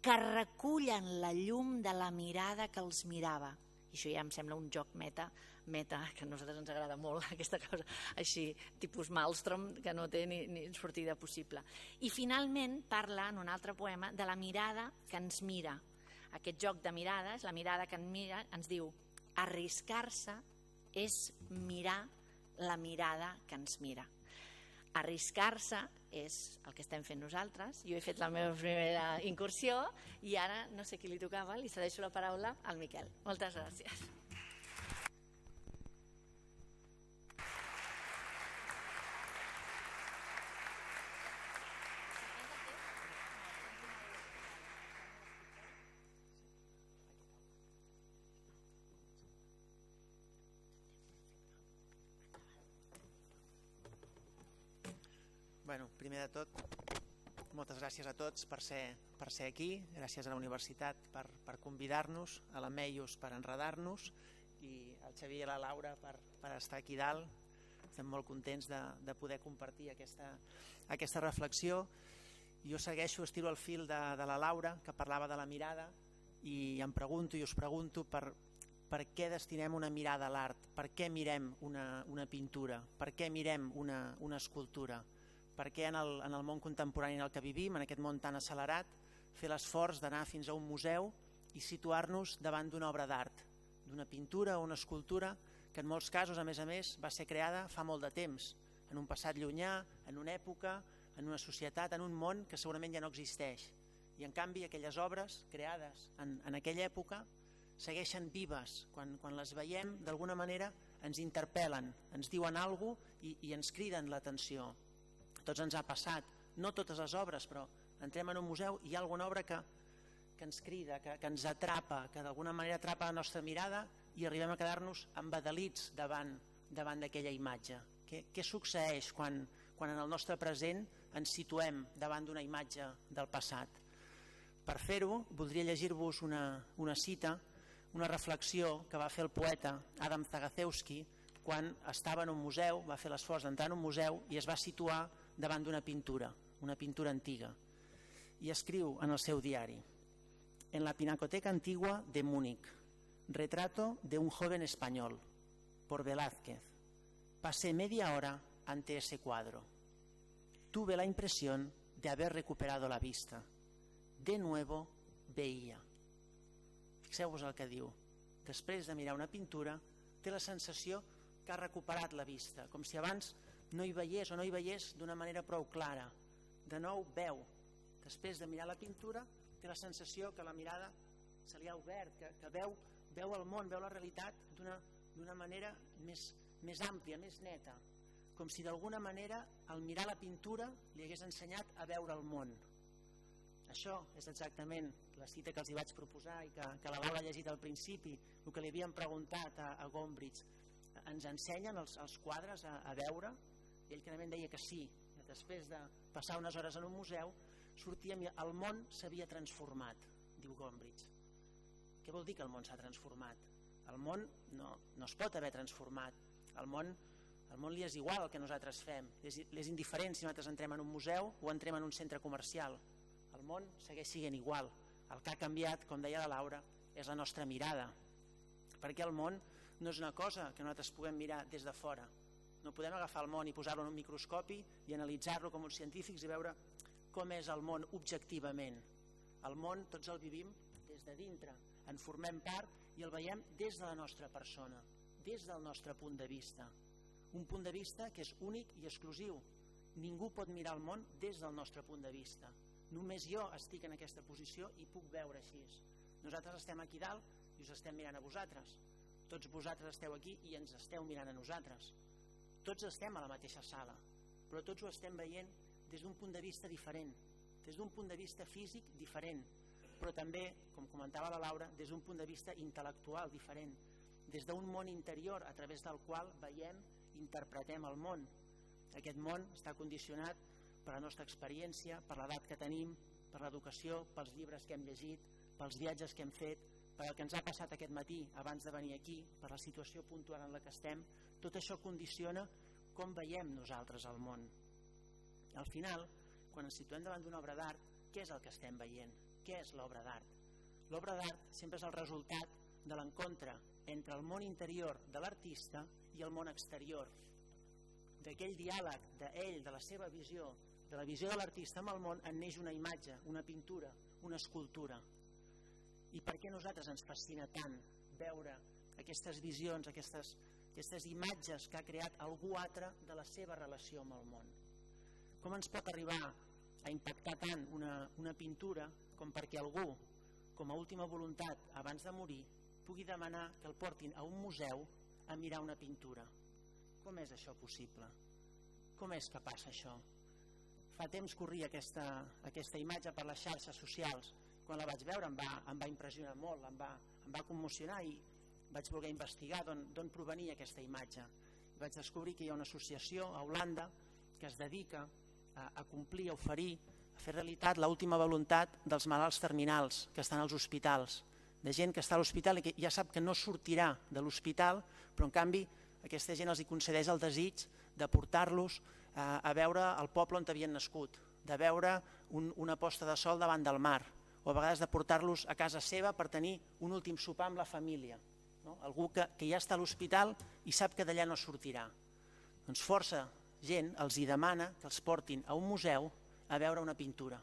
que recullen la llum de la mirada que els mirava. I això ja em sembla un joc meta, meta que a nosaltres ens agrada molt, aquesta cosa així, tipus Malmström, que no té ni, ni sortida possible. I finalment parla en un altre poema de la mirada que ens mira. Aquest joc de mirades, la mirada que ens mira, ens diu arriscar-se és mirar la mirada que ens mira. arriscar-se és el que estem fent nosaltres. Jo he fet la meva primera incursió i ara no sé qui li tocava, li cedeixo la paraula al Miquel. Moltes gràcies. Primer de tot, moltes gràcies a tots per ser, per ser aquí, gràcies a la universitat per, per convidar-nos, a la Meius per enredar-nos i al Xavier i a la Laura per, per estar aquí dalt. Estem molt contents de, de poder compartir aquesta, aquesta reflexió. Jo segueixo, estiro el fil de, de la Laura, que parlava de la mirada, i em pregunto i us pregunto per, per què destinem una mirada a l'art, per què mirem una, una pintura, per què mirem una, una escultura, per què en el, en el món contemporani en el que vivim, en aquest món tan accelerat, fer l'esforç d'anar fins a un museu i situar-nos davant d'una obra d'art, d'una pintura o una escultura que en molts casos, a més a més, va ser creada fa molt de temps, en un passat llunyà, en una època, en una societat, en un món que segurament ja no existeix. I en canvi aquelles obres creades en, en aquella època segueixen vives. Quan, quan les veiem, d'alguna manera ens interpel·len, ens diuen alguna i, i ens criden l'atenció. Tots ens ha passat, no totes les obres, però entrem en un museu i hi ha alguna obra que, que ens crida, que, que ens atrapa, que d'alguna manera atrapa la nostra mirada i arribem a quedar-nos embadalits davant davant d'aquella imatge. Què, què succeeix quan, quan en el nostre present ens situem davant d'una imatge del passat? Per fer-ho, voldria llegir-vos una, una cita, una reflexió que va fer el poeta Adam Zagacewski quan estava en un museu, va fer l'esforç d'entrar en un museu i es va situar davant d'una pintura, una pintura antiga. I escriu en el seu diari En la Pinacoteca Antigua de Múnich, retrato de un joven español, por Velázquez. Pasé media hora ante ese cuadro. Tuve la impresión de haber recuperado la vista. De nuevo veía. Fixeu-vos el que diu. Després de mirar una pintura, té la sensació que ha recuperat la vista, com si abans no hi veiés o no hi veiés d'una manera prou clara. De nou veu. Després de mirar la pintura, té la sensació que la mirada se li ha obert, que, que veu, veu el món, veu la realitat d'una manera més, més àmplia, més neta, com si d'alguna manera al mirar la pintura li hagués ensenyat a veure el món. Això és exactament la cita que els hi vaig proposar i que, que la Laura ha llegit al principi, el que li havíem preguntat a, a Gombrich. Ens ensenyen els, els quadres a, a veure? I ell clarament deia que sí. Que després de passar unes hores en un museu, sortíem i el món s'havia transformat, diu Gombrich. Què vol dir que el món s'ha transformat? El món no, no es pot haver transformat. El món, el món li és igual el que nosaltres fem. Li és, és indiferent si nosaltres entrem en un museu o entrem en un centre comercial. El món segueix sent igual. El que ha canviat, com deia la Laura, és la nostra mirada. Perquè el món no és una cosa que nosaltres puguem mirar des de fora. No podem agafar el món i posar-lo en un microscopi i analitzar-lo com uns científics i veure com és el món objectivament. El món tots el vivim des de dintre, en formem part i el veiem des de la nostra persona, des del nostre punt de vista. Un punt de vista que és únic i exclusiu. Ningú pot mirar el món des del nostre punt de vista. Només jo estic en aquesta posició i puc veure així. Nosaltres estem aquí dalt i us estem mirant a vosaltres. Tots vosaltres esteu aquí i ens esteu mirant a nosaltres. Tots estem a la mateixa sala, però tots ho estem veient des d'un punt de vista diferent, des d'un punt de vista físic diferent, però també, com comentava la Laura, des d'un punt de vista intel·lectual diferent, des d'un món interior a través del qual veiem i interpretem el món. Aquest món està condicionat per la nostra experiència, per l'edat que tenim, per l'educació, pels llibres que hem llegit, pels viatges que hem fet, per el que ens ha passat aquest matí abans de venir aquí, per la situació puntual en la que estem, tot això condiciona com veiem nosaltres el món. Al final, quan ens situem davant d'una obra d'art, què és el que estem veient? Què és l'obra d'art? L'obra d'art sempre és el resultat de l'encontre entre el món interior de l'artista i el món exterior, d'aquell diàleg d'ell, de la seva visió, de la visió de l'artista amb el món, en neix una imatge, una pintura, una escultura. I per què a nosaltres ens fascina tant veure aquestes visions, aquestes, aquestes imatges que ha creat algú altre de la seva relació amb el món? Com ens pot arribar a impactar tant una, una pintura com perquè algú, com a última voluntat abans de morir, pugui demanar que el portin a un museu a mirar una pintura? Com és això possible? Com és que passa això? Fa temps corria aquesta, aquesta imatge per les xarxes socials. Quan la vaig veure em va, em va impressionar molt, em va, em va commocionar i vaig voler investigar d'on provenia aquesta imatge. I vaig descobrir que hi ha una associació a Holanda que es dedica a, a complir, a oferir, a fer realitat l'última voluntat dels malalts terminals que estan als hospitals, de gent que està a l'hospital i que ja sap que no sortirà de l'hospital, però en canvi aquesta gent els hi concedeix el desig de portar-los a, a veure el poble on havien nascut, de veure un, una posta de sol davant del mar, o a vegades de portar-los a casa seva per tenir un últim sopar amb la família. No? Algú que, que ja està a l'hospital i sap que d'allà no sortirà. Doncs força gent els hi demana que els portin a un museu a veure una pintura.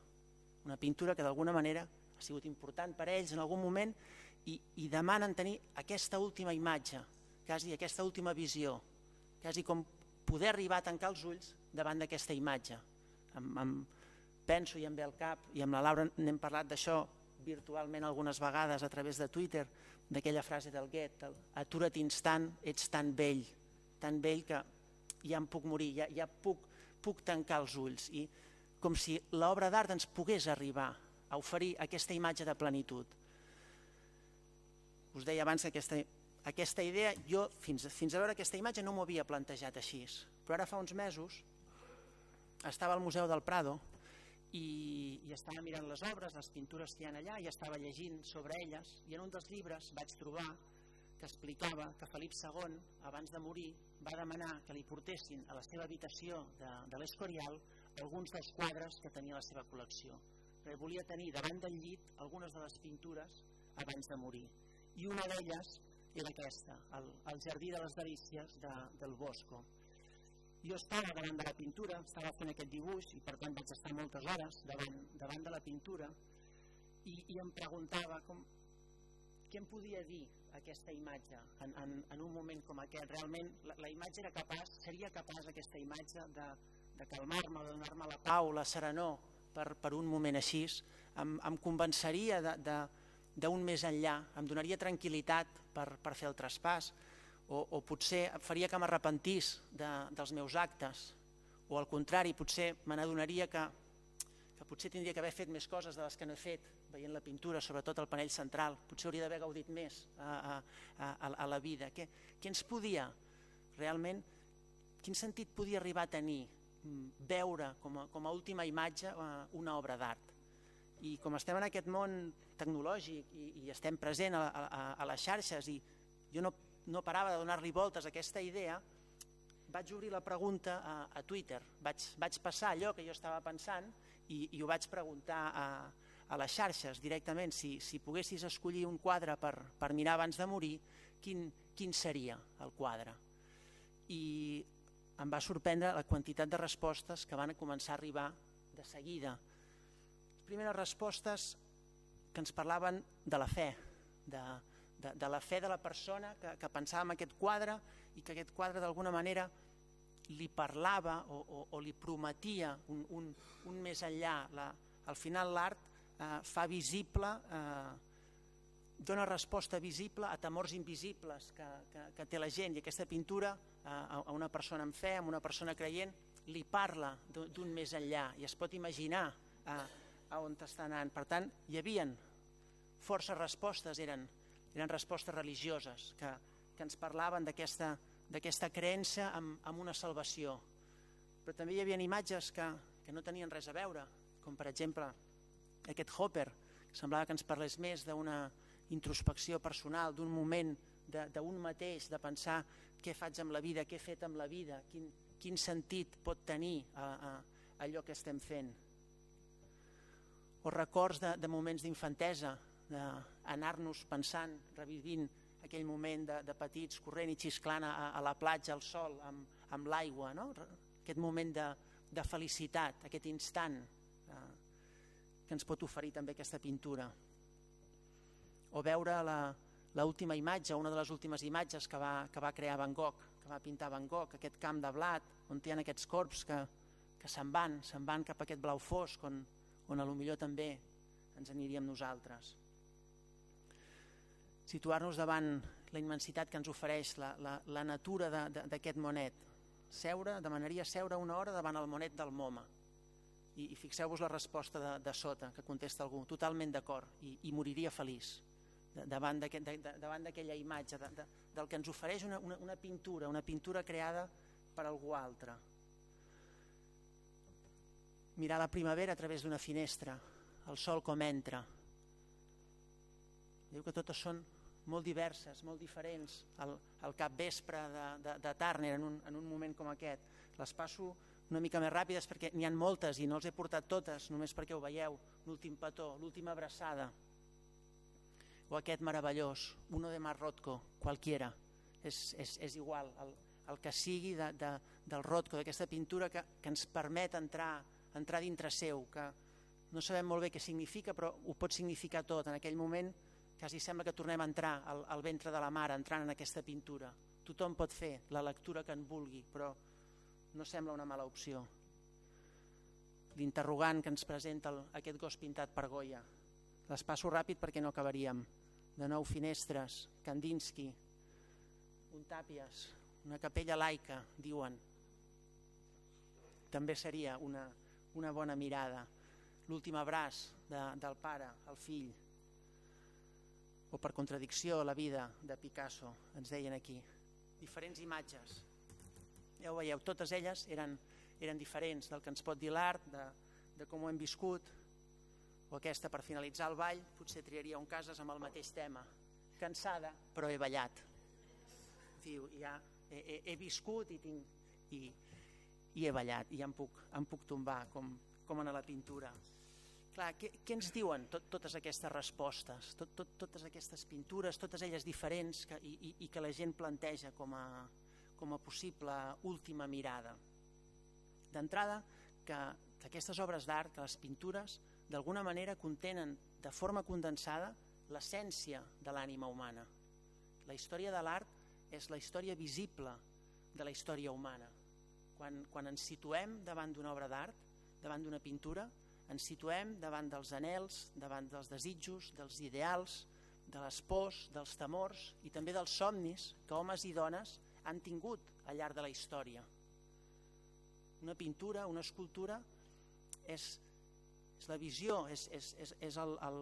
Una pintura que d'alguna manera ha sigut important per a ells en algun moment i, i demanen tenir aquesta última imatge, quasi aquesta última visió, quasi com poder arribar a tancar els ulls davant d'aquesta imatge. Em, em penso i em ve al cap, i amb la Laura n'hem parlat d'això virtualment algunes vegades a través de Twitter, d'aquella frase del Goethe, atura't instant, ets tan vell, tan vell que ja em puc morir, ja, ja puc, puc tancar els ulls. I com si l'obra d'art ens pogués arribar a oferir aquesta imatge de plenitud. Us deia abans que aquesta aquesta idea, jo fins, fins a veure aquesta imatge no m'ho havia plantejat així, però ara fa uns mesos estava al Museu del Prado i, i estava mirant les obres, les pintures que hi ha allà, i estava llegint sobre elles, i en un dels llibres vaig trobar que explicava que Felip II, abans de morir, va demanar que li portessin a la seva habitació de, de l'Escorial alguns dels quadres que tenia a la seva col·lecció. Perquè volia tenir davant del llit algunes de les pintures abans de morir. I una d'elles era aquesta, el, el jardí de les delícies de, del Bosco. Jo estava davant de la pintura, estava fent aquest dibuix i per tant vaig estar moltes hores davant, davant de la pintura i, i em preguntava com, què em podia dir aquesta imatge en, en, en un moment com aquest. Realment la, la imatge era capaç, seria capaç aquesta imatge de, de calmar-me, de donar-me la pau, la serenor per, per un moment així, em, em convenceria d'un més enllà, em donaria tranquil·litat per, per fer el traspàs, o, o potser faria que m'arrepentís de, dels meus actes, o al contrari, potser me n'adonaria que, que potser tindria que haver fet més coses de les que no he fet, veient la pintura, sobretot el panell central, potser hauria d'haver gaudit més a, a, a, a la vida. Què, què ens podia realment, quin sentit podia arribar a tenir mm, veure com a, com a última imatge eh, una obra d'art? i com estem en aquest món tecnològic i, i estem present a, a, a les xarxes i jo no, no parava de donar-li voltes a aquesta idea, vaig obrir la pregunta a, a Twitter, vaig, vaig passar allò que jo estava pensant i, i ho vaig preguntar a, a les xarxes directament, si, si poguessis escollir un quadre per, per mirar abans de morir, quin, quin seria el quadre? I em va sorprendre la quantitat de respostes que van començar a arribar de seguida, primeres respostes que ens parlaven de la fe, de, de, de la fe de la persona que, que pensava en aquest quadre i que aquest quadre d'alguna manera li parlava o, o, o li prometia un, un, un més enllà. La, al final l'art eh, fa visible, eh, dona resposta visible a temors invisibles que, que, que té la gent i aquesta pintura eh, a una persona amb fe, a una persona creient, li parla d'un més enllà i es pot imaginar eh, a on està anant. Per tant, hi havien forces respostes, eren, eren respostes religioses que, que ens parlaven d'aquesta creença amb, amb una salvació. Però també hi havia imatges que, que no tenien res a veure, com per exemple aquest Hopper, que semblava que ens parlés més d'una introspecció personal, d'un moment d'un mateix, de pensar què faig amb la vida, què he fet amb la vida, quin, quin sentit pot tenir a, a, allò que estem fent o records de, de moments d'infantesa, d'anar-nos pensant, revivint aquell moment de, de petits corrent i xisclant a, a la platja, al sol, amb, amb l'aigua, no? aquest moment de, de felicitat, aquest instant eh, que ens pot oferir també aquesta pintura. O veure l'última imatge, una de les últimes imatges que va, que va crear Van Gogh, que va pintar Van Gogh, aquest camp de blat, on hi ha aquests corps que, que se'n van, se'n van cap a aquest blau fosc on, on a lo millor també ens aniríem nosaltres. Situar-nos davant la immensitat que ens ofereix la, la, la natura d'aquest monet. Seure, demanaria seure una hora davant el monet del MoMA. I, i fixeu-vos la resposta de, de sota que contesta algú, totalment d'acord, i, i moriria feliç davant d'aquella imatge, de, de, del que ens ofereix una, una, una pintura, una pintura creada per algú altre. Mirar la primavera a través d'una finestra, el sol com entra. Diu que totes són molt diverses, molt diferents. El, el cap vespre de, de, de Turner, en un, en un moment com aquest, les passo una mica més ràpides perquè n'hi han moltes i no els he portat totes, només perquè ho veieu. L'últim petó, l'última abraçada. O aquest meravellós, uno de Marrotco, qualquiera. És, és, és igual, el, el que sigui de, de, del Rothko, d'aquesta pintura que, que ens permet entrar, entrar dintre seu, que no sabem molt bé què significa, però ho pot significar tot. En aquell moment quasi sembla que tornem a entrar al, al ventre de la mare, entrant en aquesta pintura. Tothom pot fer la lectura que en vulgui, però no sembla una mala opció. L'interrogant que ens presenta el, aquest gos pintat per Goya. Les passo ràpid perquè no acabaríem. De nou finestres, Kandinsky, un Tàpies, una capella laica, diuen. També seria una, una bona mirada. L'últim abraç de, del pare al fill. O per contradicció la vida de Picasso, ens deien aquí. Diferents imatges. Ja ho veieu, totes elles eren, eren diferents del que ens pot dir l'art, de, de com ho hem viscut, o aquesta per finalitzar el ball potser triaria un cases amb el mateix tema cansada però he ballat diu ja he, he, he viscut i, tinc, i, i he ballat i em puc, em puc tombar com, com en la pintura. Clar, què, què ens diuen tot, totes aquestes respostes, tot, tot, totes aquestes pintures, totes elles diferents que, i, i, i que la gent planteja com a, com a possible última mirada? D'entrada, que, que aquestes obres d'art, que les pintures, d'alguna manera contenen de forma condensada l'essència de l'ànima humana. La història de l'art és la història visible de la història humana. Quan, quan ens situem davant d'una obra d'art, davant d'una pintura, ens situem davant dels anels, davant dels desitjos, dels ideals, de les pors, dels temors i també dels somnis que homes i dones han tingut al llarg de la història. Una pintura, una escultura, és, és la visió, és, és, és, és el, el,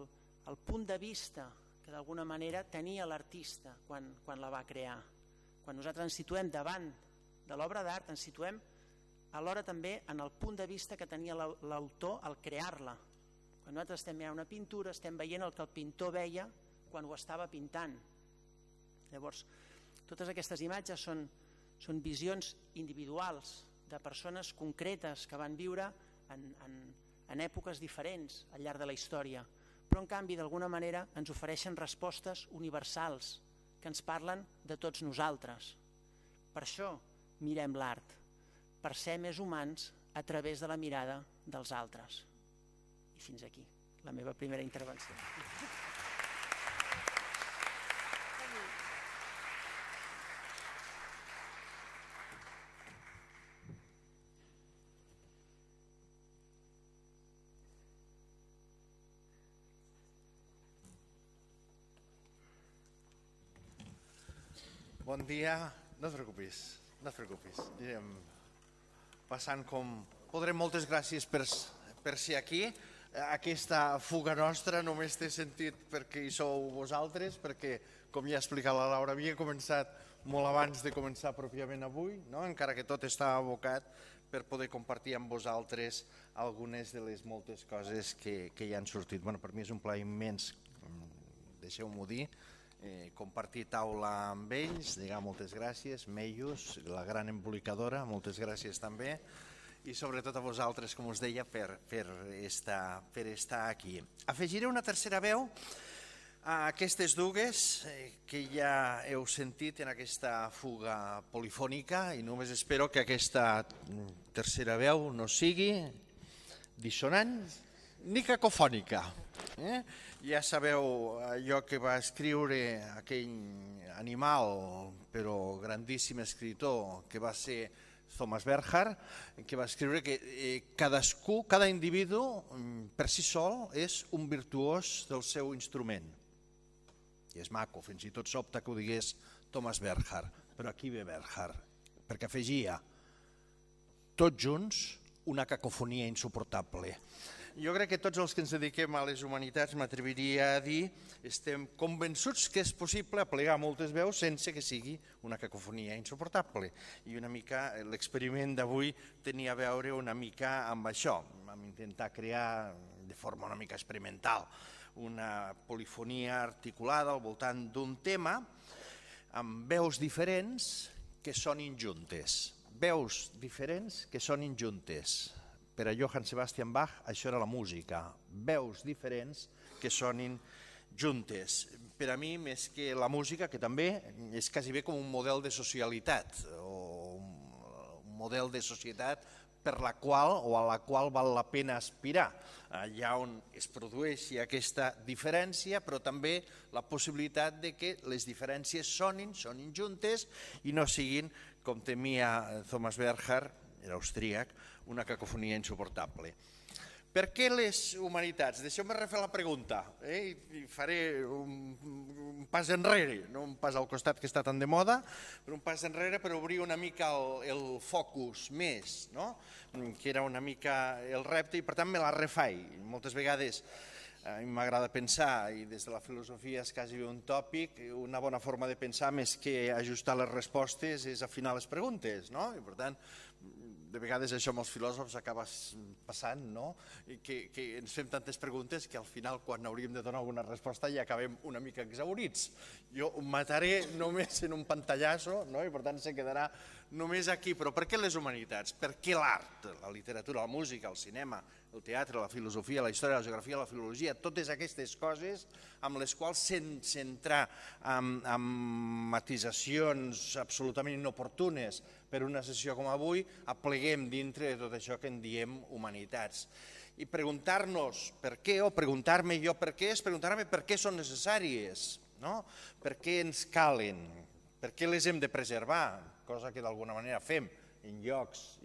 el punt de vista que d'alguna manera tenia l'artista quan, quan la va crear. Quan nosaltres ens situem davant de l'obra d'art, ens situem alhora també en el punt de vista que tenia l'autor al crear-la. Quan nosaltres estem mirant una pintura, estem veient el que el pintor veia quan ho estava pintant. Llavors, totes aquestes imatges són, són visions individuals de persones concretes que van viure en, en, en èpoques diferents al llarg de la història, però en canvi d'alguna manera ens ofereixen respostes universals que ens parlen de tots nosaltres. Per això mirem l'art, per ser més humans a través de la mirada dels altres. I fins aquí la meva primera intervenció. Bon dia, no et preocupis, no et preocupis. Passant com... Podrem moltes gràcies per, per ser aquí. Aquesta fuga nostra només té sentit perquè hi sou vosaltres, perquè, com ja ha explicat la Laura, havia començat molt abans de començar pròpiament avui, no? encara que tot estava abocat per poder compartir amb vosaltres algunes de les moltes coses que, que ja han sortit. Bueno, per mi és un plaer immens, deixeu-m'ho dir, eh, compartir taula amb ells, digar moltes gràcies, Meius, la gran embolicadora, moltes gràcies també, i sobretot a vosaltres, com us deia, per, per, estar, per estar aquí. Afegiré una tercera veu a aquestes dues eh, que ja heu sentit en aquesta fuga polifònica i només espero que aquesta tercera veu no sigui dissonant ni cacofònica. Eh? Ja sabeu allò que va escriure aquell animal, però grandíssim escritor, que va ser Thomas Berhard, que va escriure que eh, cadascú, cada individu mm, per si sol és un virtuós del seu instrument. I és maco, fins i tot sobta que ho digués Thomas Berhard, però aquí ve Berhard, perquè afegia tots junts una cacofonia insuportable. Jo crec que tots els que ens dediquem a les humanitats, m'atreviria a dir, estem convençuts que és possible aplegar moltes veus sense que sigui una cacofonia insuportable. I una mica l'experiment d'avui tenia a veure una mica amb això, amb intentar crear de forma una mica experimental una polifonia articulada al voltant d'un tema amb veus diferents que són injuntes. Veus diferents que són injuntes per a Johann Sebastian Bach això era la música, veus diferents que sonin juntes. Per a mi, més que la música, que també és quasi bé com un model de socialitat, o un model de societat per la qual o a la qual val la pena aspirar, allà on es produeixi aquesta diferència, però també la possibilitat de que les diferències sonin, sonin juntes i no siguin, com temia Thomas Berger, era austríac, una cacofonia insuportable. Per què les humanitats? Deixeu-me refer la pregunta eh? i faré un, un pas enrere, no un pas al costat que està tan de moda, però un pas enrere per obrir una mica el, el focus més, no? que era una mica el repte i per tant me la refai. Moltes vegades a mi m'agrada pensar, i des de la filosofia és quasi un tòpic, una bona forma de pensar més que ajustar les respostes és afinar les preguntes, no? I per tant, de vegades això amb els filòsofs acaba passant, no? I que, que ens fem tantes preguntes que al final quan hauríem de donar alguna resposta ja acabem una mica exaurits. Jo ho mataré només en un pantallasso no? i per tant se quedarà només aquí. Però per què les humanitats? Per què l'art? La literatura, la música, el cinema, el teatre, la filosofia, la història, la geografia, la filologia, totes aquestes coses amb les quals sense entrar en, en matisacions absolutament inoportunes per una sessió com avui, apleguem dintre de tot això que en diem humanitats. I preguntar-nos per què, o preguntar-me jo per què, és preguntar-me per què són necessàries, no? per què ens calen, per què les hem de preservar, cosa que d'alguna manera fem en llocs,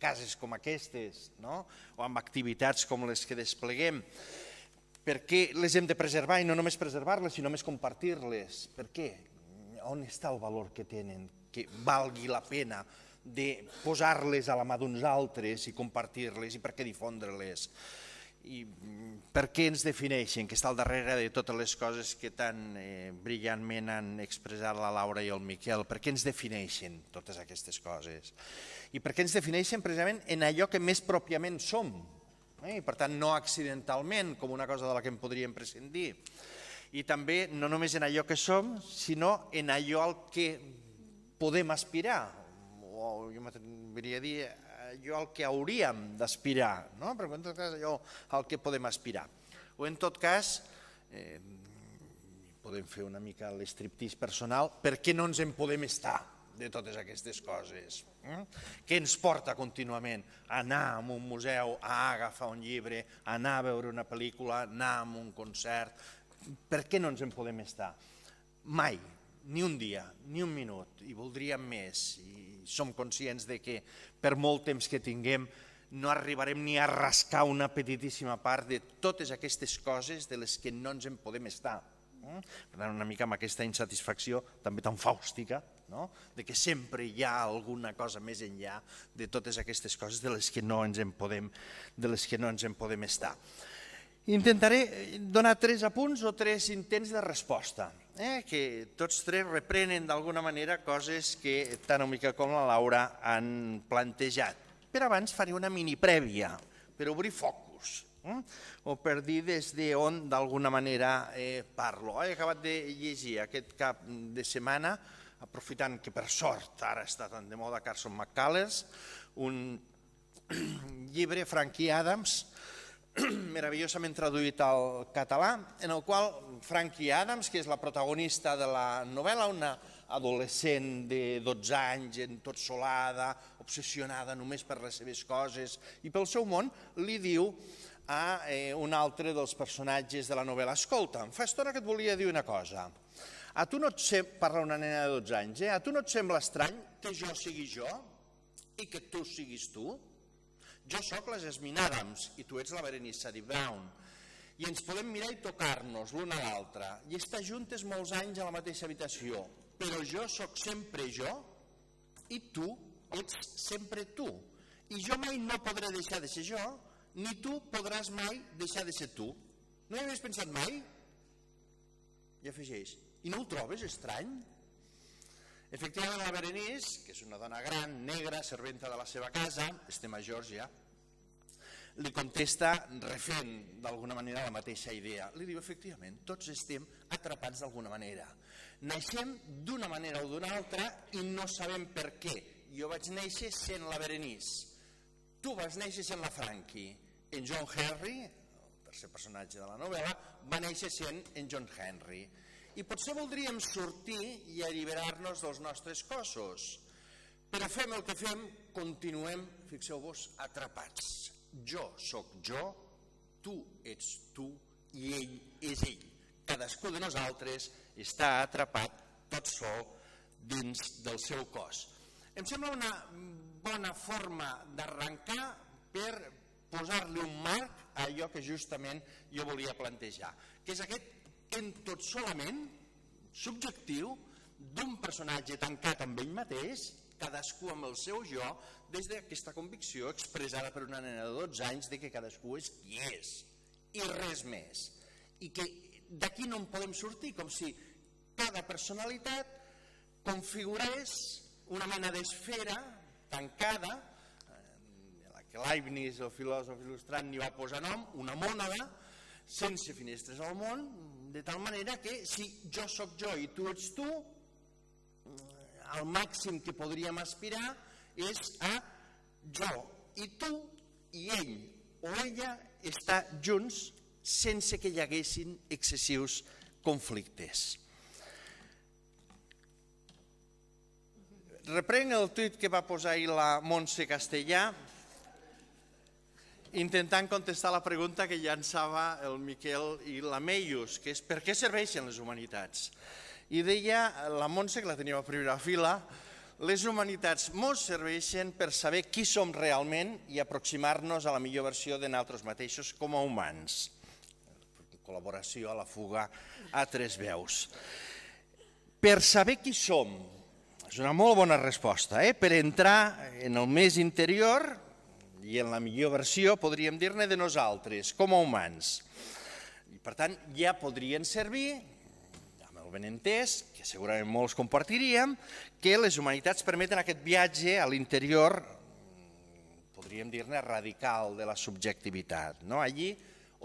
cases com aquestes, no? o amb activitats com les que despleguem. Per què les hem de preservar i no només preservar-les, sinó més compartir-les? Per què? On està el valor que tenen? Que valgui la pena de posar-les a la mà d'uns altres i compartir-les i per què difondre-les? I per què ens defineixen, que està al darrere de totes les coses que tan eh, brillantment han expressat la Laura i el Miquel, per què ens defineixen totes aquestes coses? i perquè ens defineixen precisament en allò que més pròpiament som, eh? i per tant no accidentalment com una cosa de la que en podríem prescindir. I també no només en allò que som, sinó en allò al que podem aspirar, o jo m'atreviria a dir allò al que hauríem d'aspirar, no? però en tot cas allò al que podem aspirar. O en tot cas, eh, podem fer una mica l'estriptís personal, per què no ens en podem estar de totes aquestes coses? Eh? Què ens porta contínuament? Anar a un museu, a agafar un llibre, anar a veure una pel·lícula, anar a un concert... Per què no ens en podem estar? Mai, ni un dia, ni un minut, i voldríem més, i som conscients de que per molt temps que tinguem no arribarem ni a rascar una petitíssima part de totes aquestes coses de les que no ens en podem estar. Eh? Per tant, una mica amb aquesta insatisfacció també tan fàustica no? de que sempre hi ha alguna cosa més enllà de totes aquestes coses de les que no ens en podem, de les que no ens en podem estar. Intentaré donar tres apunts o tres intents de resposta, eh? que tots tres reprenen d'alguna manera coses que tant o mica com la Laura han plantejat. Però abans faré una mini prèvia per obrir focus eh? o per dir des d'on d'alguna manera eh, parlo. He acabat de llegir aquest cap de setmana aprofitant que per sort ara està tan de moda Carson McCullers, un llibre Frankie Adams, meravellosament traduït al català, en el qual Frankie Adams, que és la protagonista de la novel·la, una adolescent de 12 anys, en tot solada, obsessionada només per les seves coses i pel seu món, li diu a eh, un altre dels personatges de la novel·la, escolta, fa estona que et volia dir una cosa, a tu no et sembla, parla una nena de 12 anys, eh? a tu no et sembla estrany que jo sigui jo? i que tu siguis tu? Jo sóc la Jasmine Adams i tu ets la Berenice Sadie Brown i ens podem mirar i tocar-nos l'una a l'altra i estar juntes molts anys a la mateixa habitació, però jo sóc sempre jo i tu ets sempre tu. I jo mai no podré deixar de ser jo, ni tu podràs mai deixar de ser tu. No hi havies pensat mai? I afegeix, i no ho trobes estrany? Efectivament, la Berenice, que és una dona gran, negra, serventa de la seva casa, estem a Georgia, li contesta refent d'alguna manera la mateixa idea. Li diu, efectivament, tots estem atrapats d'alguna manera. Naixem d'una manera o d'una altra i no sabem per què. Jo vaig néixer sent la Berenice. Tu vas néixer sent la Frankie. En John Henry, el tercer personatge de la novel·la, va néixer sent en John Henry. I potser voldríem sortir i alliberar-nos dels nostres cossos. Però fem el que fem, continuem, fixeu-vos, atrapats jo sóc jo, tu ets tu i ell és ell. Cadascú de nosaltres està atrapat tot sol dins del seu cos. Em sembla una bona forma d'arrencar per posar-li un marc a allò que justament jo volia plantejar, que és aquest en tot solament subjectiu d'un personatge tancat amb ell mateix, cadascú amb el seu jo, des d'aquesta convicció expressada per una nena de 12 anys de que cadascú és qui és i res més. I que d'aquí no en podem sortir com si cada personalitat configurés una mena d'esfera tancada eh, la que Leibniz, el filòsof il·lustrant, n'hi va posar nom, una mònada sense finestres al món, de tal manera que si jo sóc jo i tu ets tu, eh, màxim que podríem aspirar és a jo i tu i ell o ella estar junts sense que hi haguessin excessius conflictes. Reprenc el tuit que va posar ahir la Montse Castellà intentant contestar la pregunta que llançava el Miquel i la Meius, que és per què serveixen les humanitats? I deia la Montse, que la teníem a primera fila, les humanitats mos serveixen per saber qui som realment i aproximar-nos a la millor versió de nosaltres mateixos com a humans. Col·laboració a la fuga a tres veus. Per saber qui som, és una molt bona resposta, eh? per entrar en el més interior i en la millor versió, podríem dir-ne, de nosaltres, com a humans. I per tant, ja podrien servir el benentès, que segurament molts compartiríem, que les humanitats permeten aquest viatge a l'interior, podríem dir-ne, radical de la subjectivitat, no? allí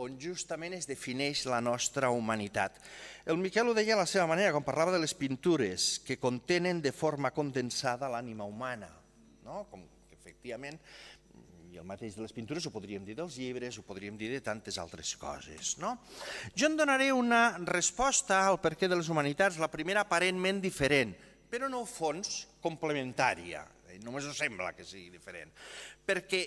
on justament es defineix la nostra humanitat. El Miquel ho deia a la seva manera, quan parlava de les pintures, que contenen de forma condensada l'ànima humana, no? com que efectivament i el mateix de les pintures ho podríem dir dels llibres, ho podríem dir de tantes altres coses. No? Jo en donaré una resposta al perquè de les humanitats, la primera aparentment diferent, però no fons complementària, eh, només ho sembla que sigui diferent. Perquè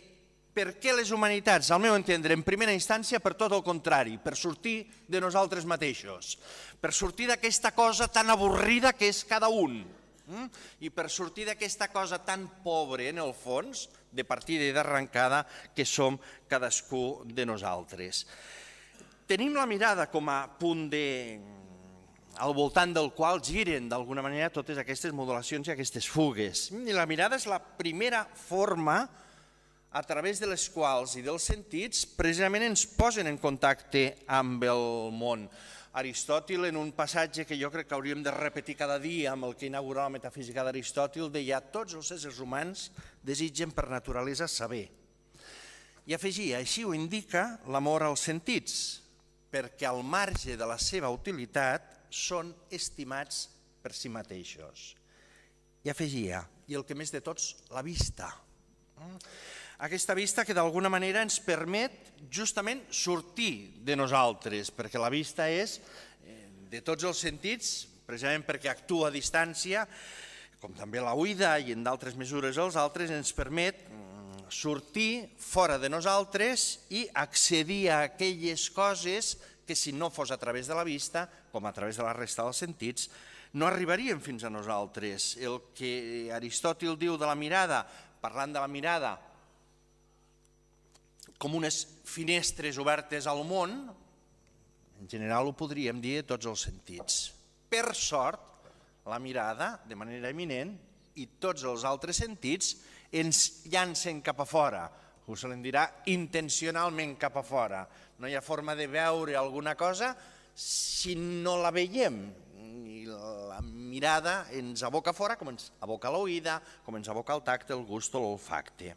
per què les humanitats? Al meu entendre, en primera instància, per tot el contrari, per sortir de nosaltres mateixos, per sortir d'aquesta cosa tan avorrida que és cada un, mm? i per sortir d'aquesta cosa tan pobra, en el fons, de partida i d'arrencada que som cadascú de nosaltres. Tenim la mirada com a punt de al voltant del qual giren d'alguna manera totes aquestes modulacions i aquestes fugues. I la mirada és la primera forma a través de les quals i dels sentits precisament ens posen en contacte amb el món. Aristòtil, en un passatge que jo crec que hauríem de repetir cada dia amb el que inaugurava la metafísica d'Aristòtil, deia tots els éssers humans desitgen per naturalesa saber. I afegia, així ho indica l'amor als sentits, perquè al marge de la seva utilitat són estimats per si mateixos. I afegia, i el que més de tots, la vista. Aquesta vista que d'alguna manera ens permet justament sortir de nosaltres, perquè la vista és eh, de tots els sentits, precisament perquè actua a distància, com també la uïda i en d'altres mesures els altres, ens permet mm, sortir fora de nosaltres i accedir a aquelles coses que si no fos a través de la vista, com a través de la resta dels sentits, no arribarien fins a nosaltres. El que Aristòtil diu de la mirada parlant de la mirada, com unes finestres obertes al món, en general ho podríem dir de tots els sentits. Per sort, la mirada, de manera eminent, i tots els altres sentits ens llancen cap a fora, us se dirà intencionalment cap a fora. No hi ha forma de veure alguna cosa si no la veiem. I la mirada ens aboca fora com ens aboca l'oïda, com ens aboca el tacte, el gust o l'olfacte.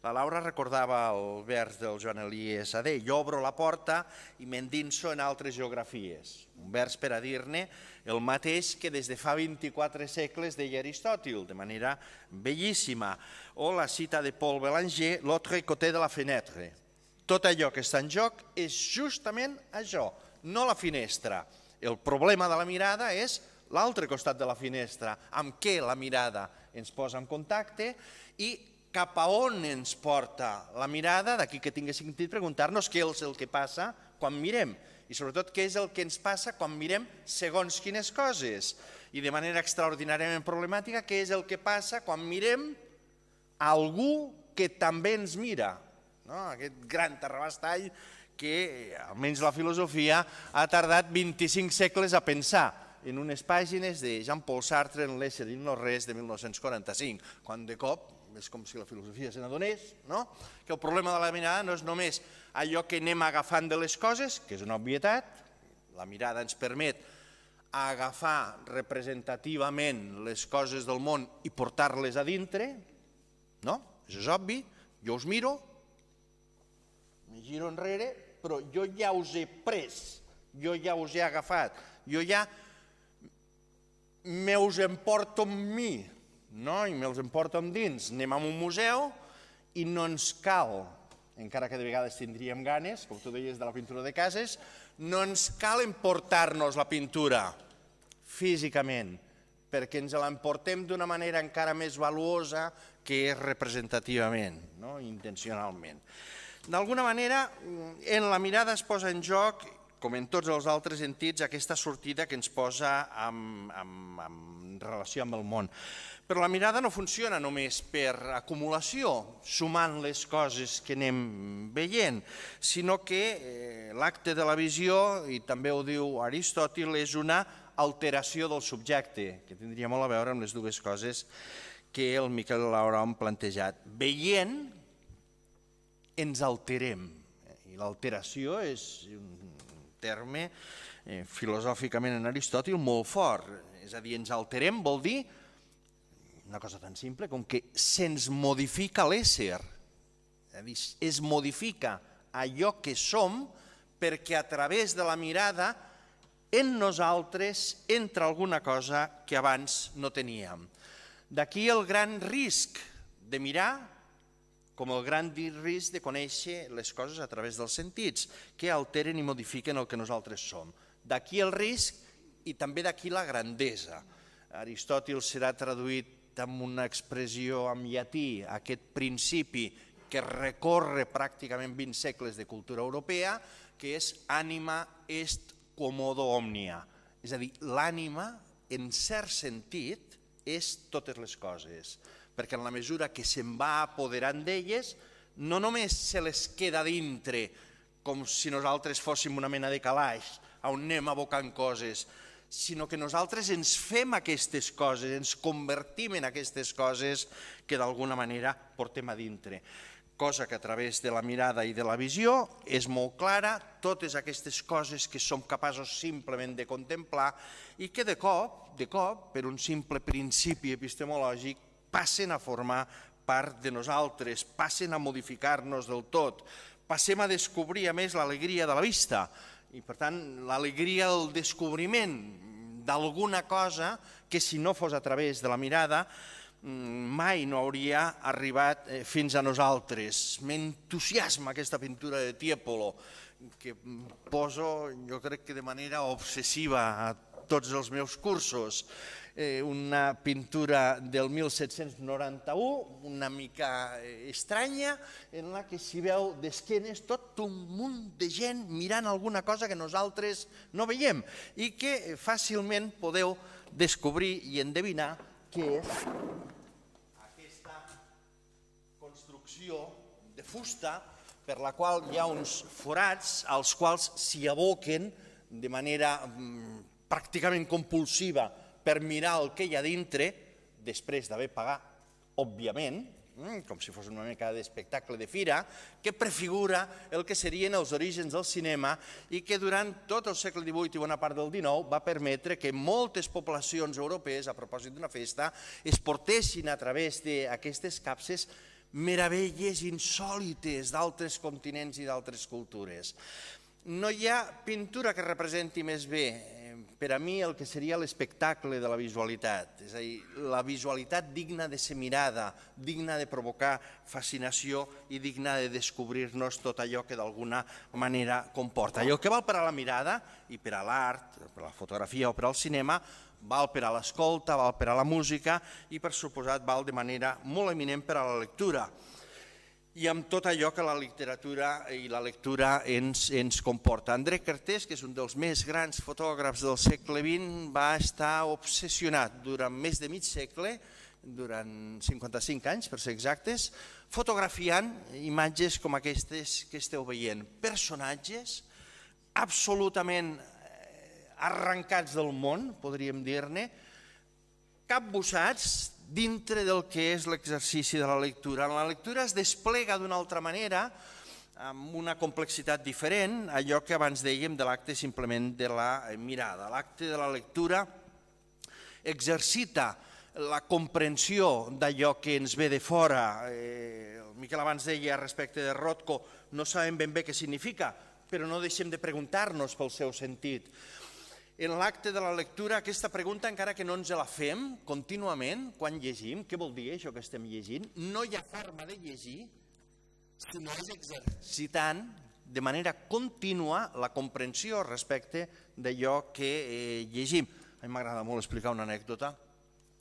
La Laura recordava el vers del Joan Elies Adé, jo obro la porta i m'endinso en altres geografies. Un vers per a dir-ne el mateix que des de fa 24 segles deia Aristòtil, de manera bellíssima. O la cita de Paul Bélanger, l'autre côté de la fenêtre. Tot allò que està en joc és justament això, no la finestra. El problema de la mirada és l'altre costat de la finestra, amb què la mirada ens posa en contacte i cap a on ens porta la mirada, d'aquí que tingui sentit preguntar-nos què és el que passa quan mirem i sobretot què és el que ens passa quan mirem segons quines coses i de manera extraordinàriament problemàtica què és el que passa quan mirem algú que també ens mira. No? Aquest gran terrabastall que almenys la filosofia ha tardat 25 segles a pensar en unes pàgines de Jean-Paul Sartre en l'Ésser i no res de 1945, quan de cop és com si la filosofia se n'adonés, no? que el problema de la mirada no és només allò que anem agafant de les coses, que és una obvietat, la mirada ens permet agafar representativament les coses del món i portar-les a dintre, no? Això és obvi, jo us miro, me giro enrere, però jo ja us he pres, jo ja us he agafat, jo ja me us emporto amb mi, no? i me'ls emporto dins. Anem a un museu i no ens cal, encara que de vegades tindríem ganes, com tu deies de la pintura de cases, no ens cal emportar-nos la pintura físicament, perquè ens l'emportem d'una manera encara més valuosa que és representativament, no? intencionalment. D'alguna manera, en la mirada es posa en joc, com en tots els altres sentits, aquesta sortida que ens posa en, en, en relació amb el món. Però la mirada no funciona només per acumulació, sumant les coses que anem veient, sinó que eh, l'acte de la visió, i també ho diu Aristòtil, és una alteració del subjecte, que tindria molt a veure amb les dues coses que el Miquel Laura ha plantejat. Veient, ens alterem, i l'alteració és un terme eh, filosòficament en Aristòtil molt fort, és a dir, ens alterem vol dir una cosa tan simple com que se'ns modifica l'ésser, es modifica allò que som perquè a través de la mirada en nosaltres entra alguna cosa que abans no teníem. D'aquí el gran risc de mirar com el gran risc de conèixer les coses a través dels sentits, que alteren i modifiquen el que nosaltres som. D'aquí el risc i també d'aquí la grandesa. Aristòtil serà traduït amb una expressió en llatí, aquest principi que recorre pràcticament 20 segles de cultura europea, que és ànima est comodo omnia. És a dir, l'ànima, en cert sentit, és totes les coses, perquè en la mesura que se'n va apoderant d'elles, no només se les queda dintre, com si nosaltres fóssim una mena de calaix, on anem abocant coses, sinó que nosaltres ens fem aquestes coses, ens convertim en aquestes coses que d'alguna manera portem a dintre. Cosa que a través de la mirada i de la visió és molt clara, totes aquestes coses que som capaços simplement de contemplar i que de cop, de cop, per un simple principi epistemològic, passen a formar part de nosaltres, passen a modificar-nos del tot, passem a descobrir a més l'alegria de la vista, i per tant l'alegria del descobriment d'alguna cosa que si no fos a través de la mirada mm, mai no hauria arribat eh, fins a nosaltres. M'entusiasma aquesta pintura de Tiepolo que poso jo crec que de manera obsessiva a tots els meus cursos eh, una pintura del 1791, una mica eh, estranya, en la que s'hi veu d'esquenes tot un munt de gent mirant alguna cosa que nosaltres no veiem i que fàcilment podeu descobrir i endevinar què és aquesta fusta per la qual hi ha uns forats als quals s'hi aboquen de manera mm, pràcticament compulsiva per mirar el que hi ha dintre, després d'haver pagat, òbviament, mm, com si fos una mica d'espectacle de fira, que prefigura el que serien els orígens del cinema i que durant tot el segle XVIII i bona part del XIX va permetre que moltes poblacions europees, a propòsit d'una festa, es portessin a través d'aquestes capses meravelles insòlites d'altres continents i d'altres cultures. No hi ha pintura que representi més bé per a mi el que seria l'espectacle de la visualitat, és a dir, la visualitat digna de ser mirada, digna de provocar fascinació i digna de descobrir-nos tot allò que d'alguna manera comporta. Allò que val per a la mirada i per a l'art, per a la fotografia o per al cinema, val per a l'escolta, val per a la música i per suposat val de manera molt eminent per a la lectura i amb tot allò que la literatura i la lectura ens, ens comporta. André Cartés, que és un dels més grans fotògrafs del segle XX, va estar obsessionat durant més de mig segle, durant 55 anys, per ser exactes, fotografiant imatges com aquestes que esteu veient. Personatges absolutament eh, arrencats del món, podríem dir-ne, capbussats dintre del que és l'exercici de la lectura. La lectura es desplega d'una altra manera, amb una complexitat diferent, allò que abans dèiem de l'acte simplement de la mirada. L'acte de la lectura exercita la comprensió d'allò que ens ve de fora. Eh, el Miquel abans deia respecte de Rothko, no sabem ben bé què significa, però no deixem de preguntar-nos pel seu sentit en l'acte de la lectura aquesta pregunta, encara que no ens la fem contínuament quan llegim, què vol dir això que estem llegint? No hi ha forma de llegir si no és exercitant de manera contínua la comprensió respecte d'allò que eh, llegim. A mi m'agrada molt explicar una anècdota,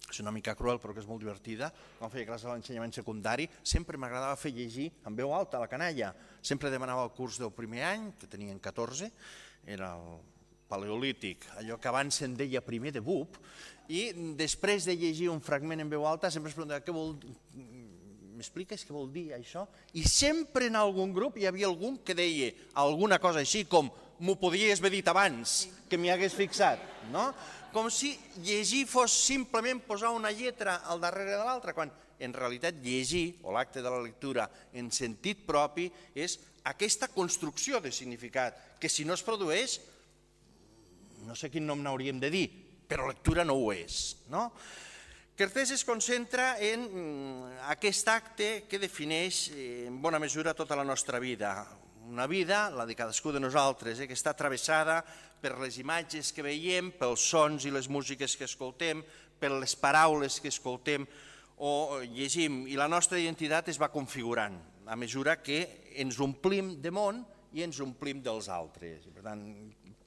és una mica cruel però que és molt divertida. Quan feia classe a l'ensenyament secundari sempre m'agradava fer llegir en veu alta la canalla. Sempre demanava el curs del primer any, que tenien 14, era el paleolític, allò que abans se'n deia primer de BUP, i després de llegir un fragment en veu alta sempre es preguntava què vol m'expliques què vol dir això? I sempre en algun grup hi havia algun que deia alguna cosa així com m'ho podries haver dit abans, que m'hi hagués fixat, no? Com si llegir fos simplement posar una lletra al darrere de l'altra, quan en realitat llegir, o l'acte de la lectura en sentit propi, és aquesta construcció de significat, que si no es produeix no sé quin nom n'hauríem de dir, però lectura no ho és. No? Cartés es concentra en mm, aquest acte que defineix eh, en bona mesura tota la nostra vida. Una vida, la de cadascú de nosaltres, eh, que està travessada per les imatges que veiem, pels sons i les músiques que escoltem, per les paraules que escoltem o llegim. I la nostra identitat es va configurant a mesura que ens omplim de món i ens omplim dels altres. Per tant,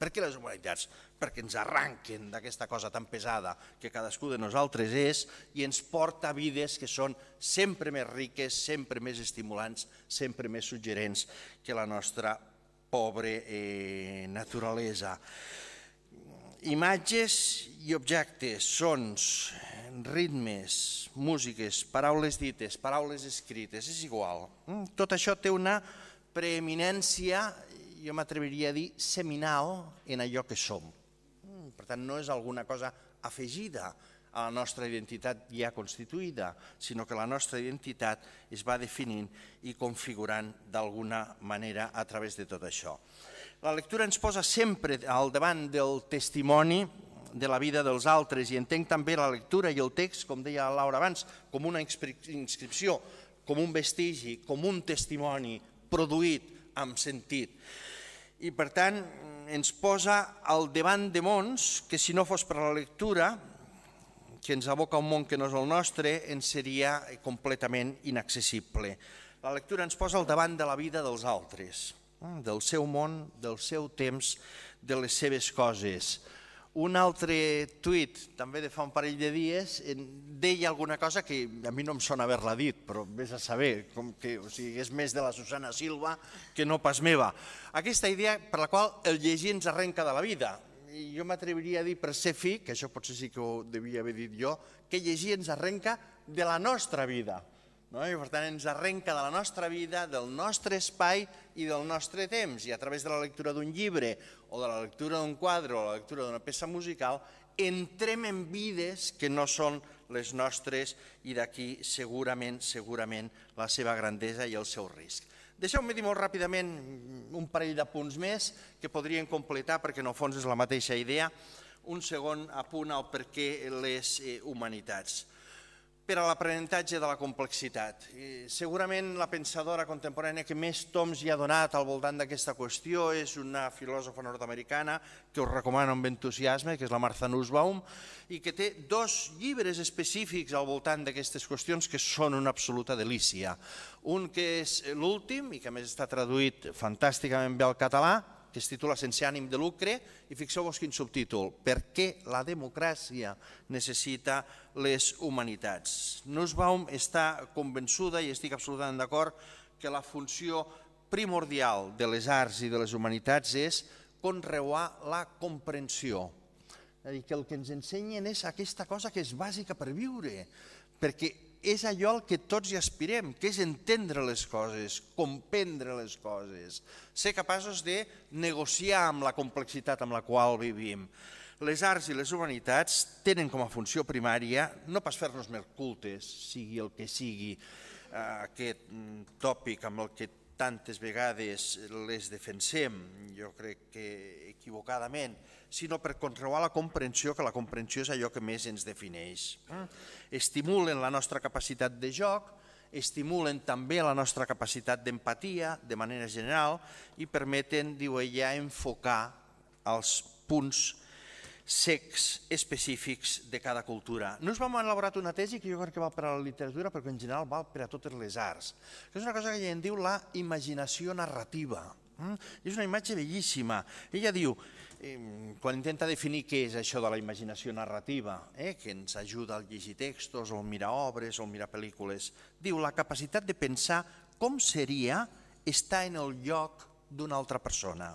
per què les humanitats? Perquè ens arranquen d'aquesta cosa tan pesada que cadascú de nosaltres és i ens porta vides que són sempre més riques, sempre més estimulants, sempre més suggerents que la nostra pobre eh, naturalesa. Imatges i objectes, sons, ritmes, músiques, paraules dites, paraules escrites, és igual. Mm, tot això té una preeminència jo m'atreviria a dir, seminal en allò que som. Mm, per tant, no és alguna cosa afegida a la nostra identitat ja constituïda, sinó que la nostra identitat es va definint i configurant d'alguna manera a través de tot això. La lectura ens posa sempre al davant del testimoni de la vida dels altres i entenc també la lectura i el text, com deia Laura abans, com una inscripció, com un vestigi, com un testimoni produït amb sentit i per tant ens posa al davant de mons que si no fos per la lectura, que ens aboca un món que no és el nostre, ens seria completament inaccessible. La lectura ens posa al davant de la vida dels altres, eh, del seu món, del seu temps, de les seves coses. Un altre tuit, també de fa un parell de dies, deia alguna cosa que a mi no em sona haver-la dit, però vés a saber, com que o sigui, és més de la Susana Silva que no pas meva. Aquesta idea per la qual el llegir ens arrenca de la vida. I jo m'atreviria a dir per ser fi, que això potser sí que ho devia haver dit jo, que llegir ens arrenca de la nostra vida, No? I per tant ens arrenca de la nostra vida, del nostre espai i del nostre temps. I a través de la lectura d'un llibre o de la lectura d'un quadre o la lectura d'una peça musical entrem en vides que no són les nostres i d'aquí segurament, segurament la seva grandesa i el seu risc. Deixeu-me dir molt ràpidament un parell de punts més que podrien completar perquè en el fons és la mateixa idea. Un segon apunt al per què les eh, humanitats per a l'aprenentatge de la complexitat. Segurament la pensadora contemporània que més toms hi ha donat al voltant d'aquesta qüestió és una filòsofa nord-americana que us recomano amb entusiasme, que és la Martha Nussbaum, i que té dos llibres específics al voltant d'aquestes qüestions que són una absoluta delícia. Un que és l'últim, i que més està traduït fantàsticament bé al català, que es titula Sense ànim de lucre, i fixeu-vos quin subtítol, Per què la democràcia necessita les humanitats. Nussbaum està convençuda, i estic absolutament d'acord, que la funció primordial de les arts i de les humanitats és conreuar la comprensió. És a dir, que el que ens ensenyen és aquesta cosa que és bàsica per viure, perquè és allò al que tots hi aspirem, que és entendre les coses, comprendre les coses, ser capaços de negociar amb la complexitat amb la qual vivim. Les arts i les humanitats tenen com a funció primària no pas fer-nos més cultes, sigui el que sigui eh, aquest mm, tòpic amb el que tantes vegades les defensem, jo crec que equivocadament, sinó per conreuar la comprensió, que la comprensió és allò que més ens defineix. Mm. Estimulen la nostra capacitat de joc, estimulen també la nostra capacitat d'empatia de manera general i permeten, diu ella, enfocar els punts secs específics de cada cultura. No us vam elaborar una tesi que jo crec que val per a la literatura, però que en general val per a totes les arts, que és una cosa que ella en diu la imaginació narrativa. Mm? És una imatge bellíssima. Ella diu, quan intenta definir què és això de la imaginació narrativa, eh, que ens ajuda al llegir textos, o mirar obres, o mirar pel·lícules, diu la capacitat de pensar com seria estar en el lloc d'una altra persona,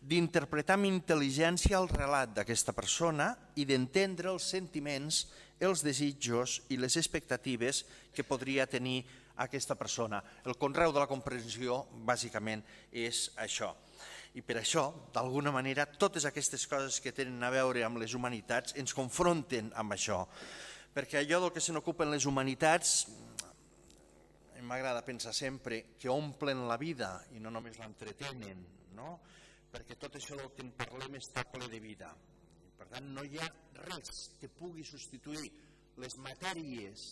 d'interpretar amb intel·ligència el relat d'aquesta persona i d'entendre els sentiments, els desitjos i les expectatives que podria tenir aquesta persona. El conreu de la comprensió, bàsicament, és això. I per això, d'alguna manera, totes aquestes coses que tenen a veure amb les humanitats ens confronten amb això. Perquè allò del que se n'ocupen les humanitats, m'agrada pensar sempre que omplen la vida i no només l'entretenen, no? Perquè tot això del que en parlem està ple de vida. Per tant, no hi ha res que pugui substituir les matèries,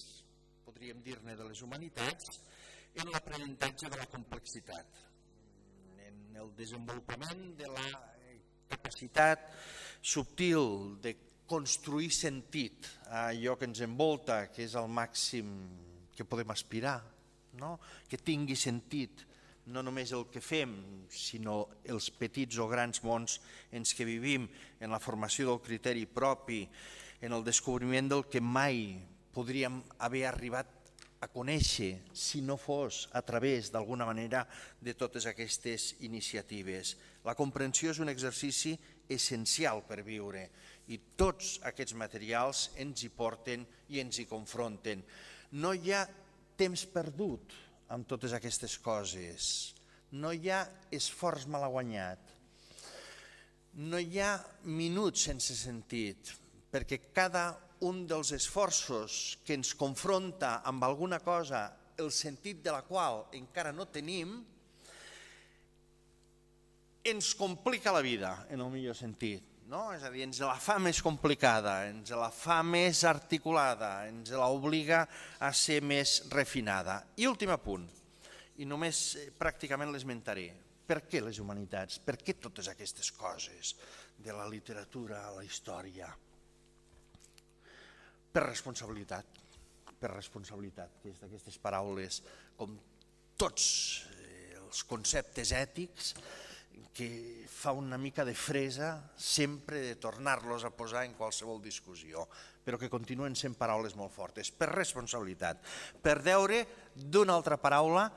podríem dir-ne, de les humanitats en l'aprenentatge de la complexitat el desenvolupament de la capacitat subtil de construir sentit a allò que ens envolta, que és el màxim que podem aspirar, no? que tingui sentit no només el que fem, sinó els petits o grans mons en què vivim, en la formació del criteri propi, en el descobriment del que mai podríem haver arribat a conèixer, si no fos a través d'alguna manera de totes aquestes iniciatives. La comprensió és un exercici essencial per viure i tots aquests materials ens hi porten i ens hi confronten. No hi ha temps perdut amb totes aquestes coses, no hi ha esforç malaguanyat, no hi ha minuts sense sentit, perquè cada un dels esforços que ens confronta amb alguna cosa el sentit de la qual encara no tenim, ens complica la vida, en el millor sentit. No? És a dir, ens la fa més complicada, ens la fa més articulada, ens la obliga a ser més refinada. I últim punt, i només eh, pràcticament l'esmentaré. Per què les humanitats? Per què totes aquestes coses de la literatura a la història? per responsabilitat, per responsabilitat, que és d'aquestes paraules com tots eh, els conceptes ètics que fa una mica de fresa sempre de tornar-los a posar en qualsevol discussió, però que continuen sent paraules molt fortes, per responsabilitat, per deure d'una altra paraula,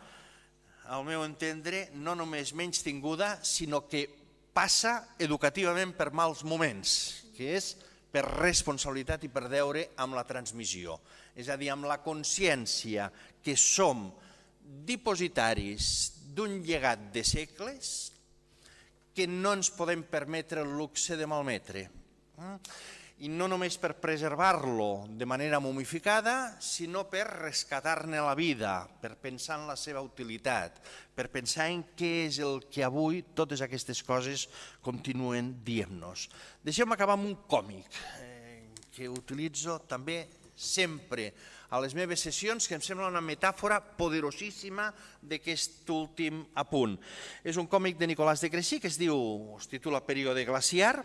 al meu entendre, no només menys tinguda, sinó que passa educativament per mals moments, que és per responsabilitat i per deure amb la transmissió. És a dir, amb la consciència que som dipositaris d'un llegat de segles que no ens podem permetre el luxe de malmetre. Mm? I no només per preservar-lo de manera momificada, sinó per rescatar-ne la vida, per pensar en la seva utilitat, per pensar en què és el que avui totes aquestes coses continuen dient-nos. Deixeu-me acabar amb un còmic eh, que utilitzo també sempre a les meves sessions, que em sembla una metàfora poderosíssima d'aquest últim apunt. És un còmic de Nicolás de Creixí que es diu, es titula Període glaciar,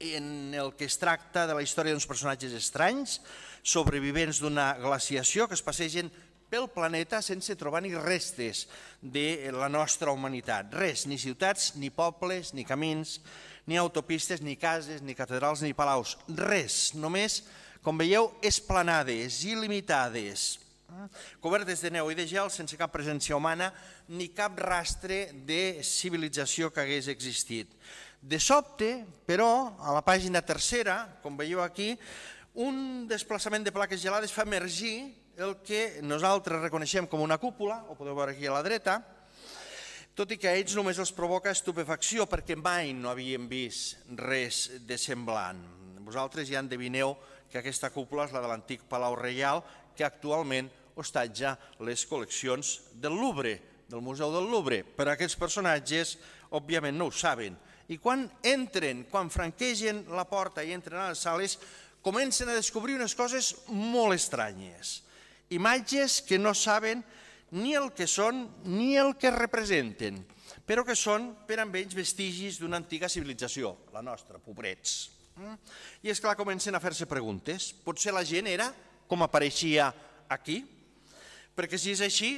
en el que es tracta de la història d'uns personatges estranys, sobrevivents d'una glaciació que es passegen pel planeta sense trobar ni restes de la nostra humanitat. Res, ni ciutats, ni pobles, ni camins, ni autopistes, ni cases, ni catedrals, ni palaus. Res, només com veieu, esplanades il·limitades, eh, cobertes de neu i de gel sense cap presència humana ni cap rastre de civilització que hagués existit. De sobte, però, a la pàgina tercera, com veieu aquí, un desplaçament de plaques gelades fa emergir el que nosaltres reconeixem com una cúpula, ho podeu veure aquí a la dreta, tot i que a ells només els provoca estupefacció perquè mai no havien vist res de semblant. Vosaltres ja endevineu que aquesta cúpula és la de l'antic Palau Reial, que actualment hostatja les col·leccions del Louvre, del Museu del Louvre. Però aquests personatges, òbviament, no ho saben. I quan entren, quan franquegen la porta i entren a les sales, comencen a descobrir unes coses molt estranyes. Imatges que no saben ni el que són ni el que representen, però que són per amb ells vestigis d'una antiga civilització, la nostra, pobrets. Mm? I és clar, comencen a fer-se preguntes. Potser la gent era com apareixia aquí? Perquè si és així,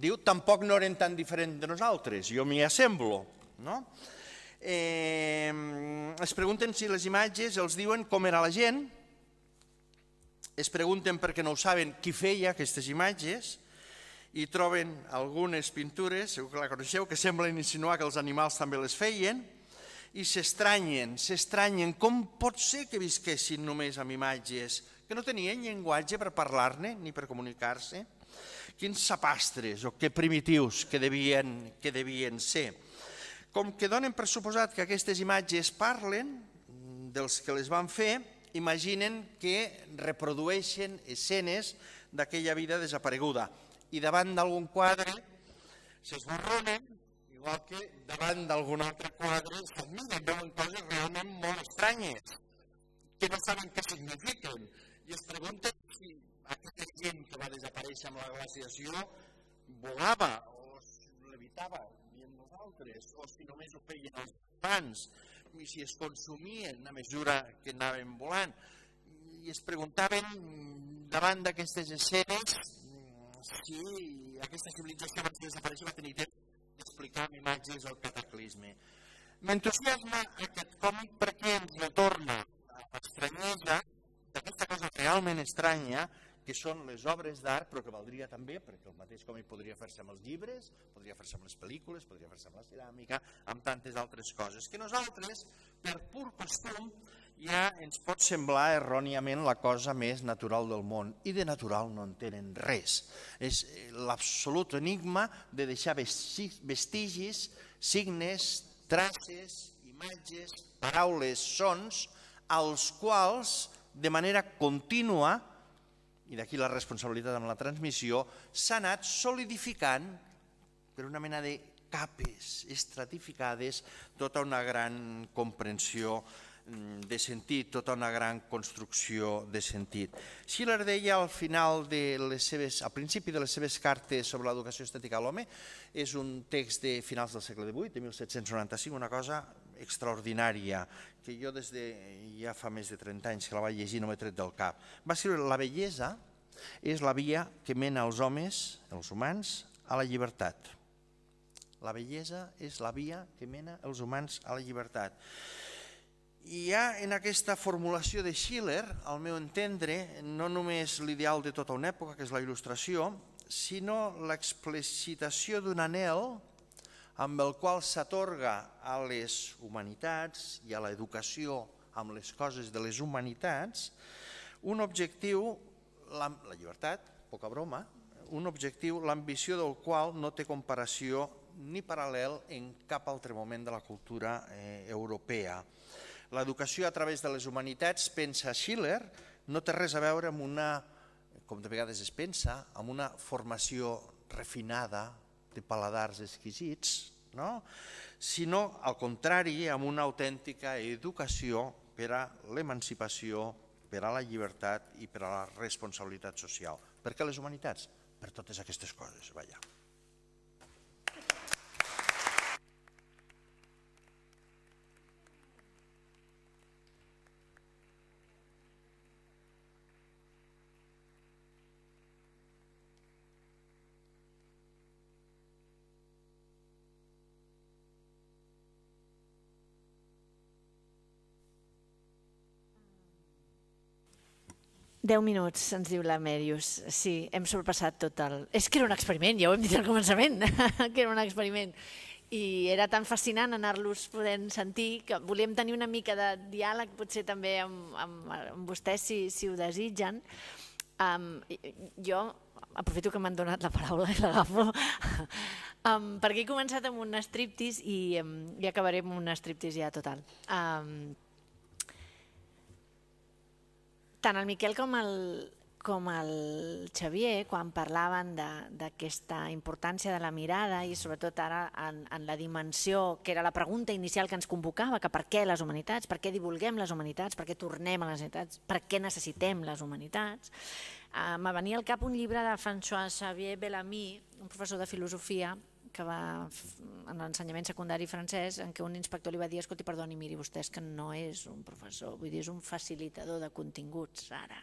diu, tampoc no eren tan diferents de nosaltres, jo m'hi assemblo. No? Eh, es pregunten si les imatges els diuen com era la gent, es pregunten perquè no ho saben qui feia aquestes imatges, i troben algunes pintures, segur que la coneixeu, que semblen insinuar que els animals també les feien, i s'estranyen, s'estranyen. Com pot ser que visquessin només amb imatges, que no tenien llenguatge per parlar-ne ni per comunicar-se? Quins sapastres o que primitius que devien, que devien ser. Com que donen per suposat que aquestes imatges parlen dels que les van fer, imaginen que reprodueixen escenes d'aquella vida desapareguda i davant d'algun quadre s'esborronen igual que davant d'algun altre quadre s'admiren, veuen coses realment molt estranyes, que no saben què signifiquen, i es pregunten si aquesta gent que va desaparèixer amb la glaciació volava o levitava, dient nosaltres, o si només ho feien els fans, i si es consumien a mesura que anaven volant. I es preguntaven davant d'aquestes escenes si aquesta civilització de desaparèixer va tenir temps d'explicar amb imatges el cataclisme. M'entusiasma aquest còmic perquè ens retorna a l'estranyesa d'aquesta cosa realment estranya que són les obres d'art, però que valdria també, perquè el mateix còmic podria fer-se amb els llibres, podria fer-se amb les pel·lícules, podria fer-se amb la ceràmica, amb tantes altres coses, que nosaltres, per pur costum, ja ens pot semblar erròniament la cosa més natural del món i de natural no en tenen res. És eh, l'absolut enigma de deixar vestigis, signes, traces, imatges, paraules, sons, als quals de manera contínua, i d'aquí la responsabilitat amb la transmissió, s'ha anat solidificant per una mena de capes estratificades tota una gran comprensió de sentit, tota una gran construcció de sentit. Schiller deia al final de les seves, al principi de les seves cartes sobre l'educació estètica a l'home, és un text de finals del segle XVIII, de 1795, una cosa extraordinària, que jo des de ja fa més de 30 anys que la vaig llegir no m'he tret del cap. Va escriure la bellesa és la via que mena els homes, els humans, a la llibertat. La bellesa és la via que mena els humans a la llibertat. Hi ha en aquesta formulació de Schiller, al meu entendre, no només l'ideal de tota una època, que és la il·lustració, sinó l'explicitació d'un anel amb el qual s'atorga a les humanitats i a l'educació amb les coses de les humanitats, un objectiu, la, la llibertat, poca broma, un objectiu, l'ambició del qual no té comparació ni paral·lel en cap altre moment de la cultura eh, europea. L'educació a través de les humanitats, pensa Schiller, no té res a veure amb una, com de vegades es pensa, amb una formació refinada de paladars exquisits, no? sinó al contrari amb una autèntica educació per a l'emancipació, per a la llibertat i per a la responsabilitat social. Per què les humanitats? Per totes aquestes coses, vaja. Deu minuts, ens diu la Mèrius. Sí, hem sorpassat tot el... És que era un experiment, ja ho hem dit al començament, que era un experiment. I era tan fascinant anar-los podent sentir que volíem tenir una mica de diàleg potser també amb, amb, amb vostès si, si ho desitgen. Um, jo aprofito que m'han donat la paraula i l'agafo, um, perquè he començat amb un striptease i, um, i acabaré amb un striptease ja total. Um, tant el Miquel com el, com el Xavier, quan parlaven d'aquesta importància de la mirada i sobretot ara en, en la dimensió, que era la pregunta inicial que ens convocava, que per què les humanitats, per què divulguem les humanitats, per què tornem a les humanitats, per què necessitem les humanitats, eh, me venia al cap un llibre de François Xavier Bellamy, un professor de filosofia, que va en l'ensenyament secundari francès en què un inspector li va dir, escolti, perdoni, miri, vostè és que no és un professor, vull dir, és un facilitador de continguts ara,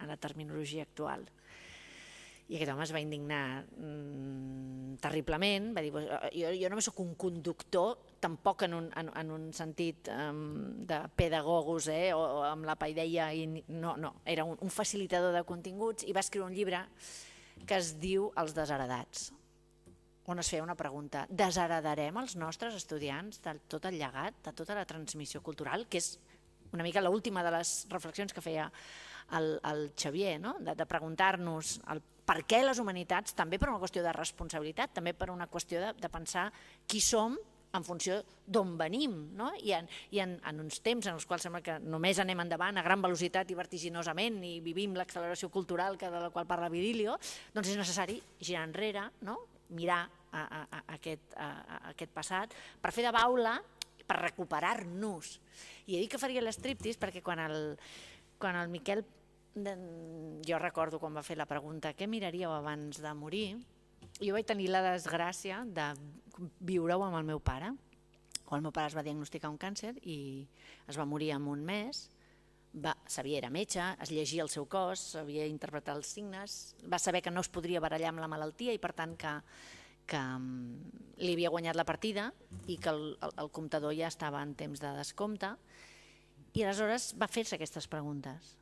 en la terminologia actual. I aquest home es va indignar mm, terriblement, va dir, jo, jo només sóc un conductor, tampoc en un, en, en un sentit um, de pedagogos, eh, o, o amb la paideia, i, no, no, era un, un facilitador de continguts i va escriure un llibre que es diu Els desheredats, on es feia una pregunta, desheredarem els nostres estudiants de tot el llegat, de tota la transmissió cultural, que és una mica l'última de les reflexions que feia el, el Xavier, no? de, de preguntar-nos el per què les humanitats, també per una qüestió de responsabilitat, també per una qüestió de, de pensar qui som en funció d'on venim, no? I, en, i en, en uns temps en els quals sembla que només anem endavant a gran velocitat i vertiginosament i vivim l'acceleració cultural que de la qual parla Virilio, doncs és necessari girar enrere, no? mirar a, a, a, aquest, a, a aquest passat per fer de baula, per recuperar-nos. I he dit que faria l'estriptis perquè quan el, quan el Miquel, jo recordo quan va fer la pregunta què miraríeu abans de morir, jo vaig tenir la desgràcia de viure-ho amb el meu pare. Quan el meu pare es va diagnosticar un càncer i es va morir en un mes, va, sabia, era metge, es llegia el seu cos, sabia interpretar els signes, va saber que no es podria barallar amb la malaltia i per tant que, que mm, li havia guanyat la partida i que el, el, el comptador ja estava en temps de descompte i aleshores va fer-se aquestes preguntes.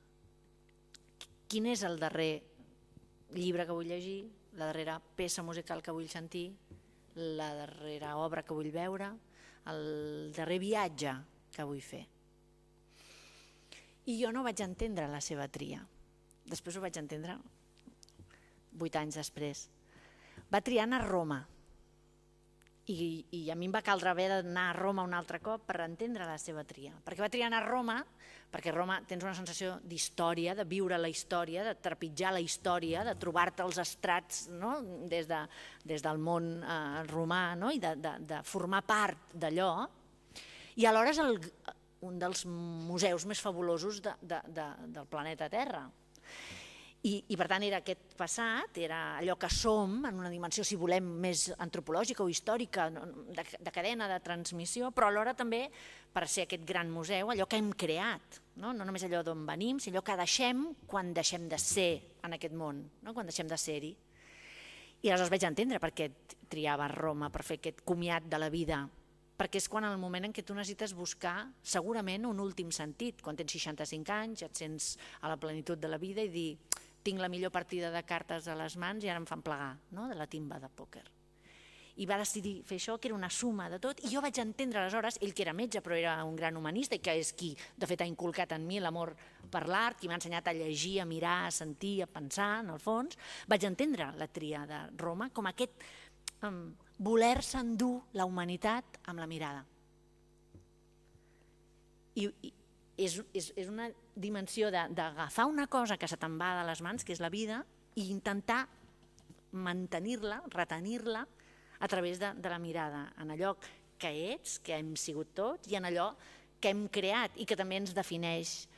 Quin és el darrer llibre que vull llegir, la darrera peça musical que vull sentir, la darrera obra que vull veure, el darrer viatge que vull fer? I jo no vaig entendre la seva tria. Després ho vaig entendre vuit anys després. Va triar anar a Roma. I, I a mi em va caldre haver d'anar a Roma un altre cop per entendre la seva tria. Perquè va triar anar a Roma, perquè a Roma tens una sensació d'història, de viure la història, de trepitjar la història, de trobar-te els estrats no? des, de, des del món eh, romà no? i de, de, de formar part d'allò. I alhora és el, un dels museus més fabulosos de, de, de, del planeta Terra. I, I per tant era aquest passat, era allò que som en una dimensió, si volem, més antropològica o històrica, de, de cadena de transmissió, però alhora també per ser aquest gran museu, allò que hem creat, no, no només allò d'on venim, sinó allò que deixem quan deixem de ser en aquest món, no? quan deixem de ser-hi. I aleshores vaig entendre per què triava Roma per fer aquest comiat de la vida perquè és quan el moment en què tu necessites buscar segurament un últim sentit, quan tens 65 anys, ja et sents a la plenitud de la vida i dir tinc la millor partida de cartes a les mans i ara em fan plegar no? de la timba de pòquer. i va decidir fer això, que era una suma de tot, i jo vaig entendre aleshores, ell que era metge però era un gran humanista i que és qui de fet ha inculcat en mi l'amor per l'art, qui m'ha ensenyat a llegir, a mirar, a sentir, a pensar, en el fons, vaig entendre la tria de Roma com aquest um, voler-se endur la humanitat amb la mirada. I, i és, és, és una dimensió d'agafar una cosa que se te'n va de les mans, que és la vida, i intentar mantenir-la, retenir-la a través de, de la mirada, en allò que ets, que hem sigut tots, i en allò que hem creat i que també ens defineix.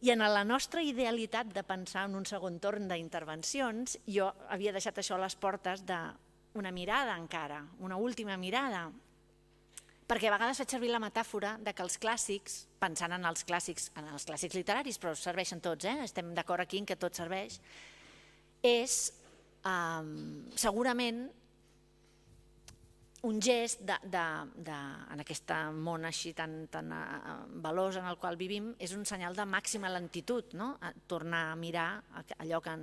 I en la nostra idealitat de pensar en un segon torn d'intervencions, jo havia deixat això a les portes d'una mirada encara, una última mirada, perquè a vegades faig servir la metàfora de que els clàssics, pensant en els clàssics, en els clàssics literaris, però serveixen tots, eh? estem d'acord aquí en que tot serveix, és um, segurament un gest de, de, de, en aquest món així tan, tan uh, veloç en el qual vivim és un senyal de màxima lentitud, no? Tornar a mirar allò que,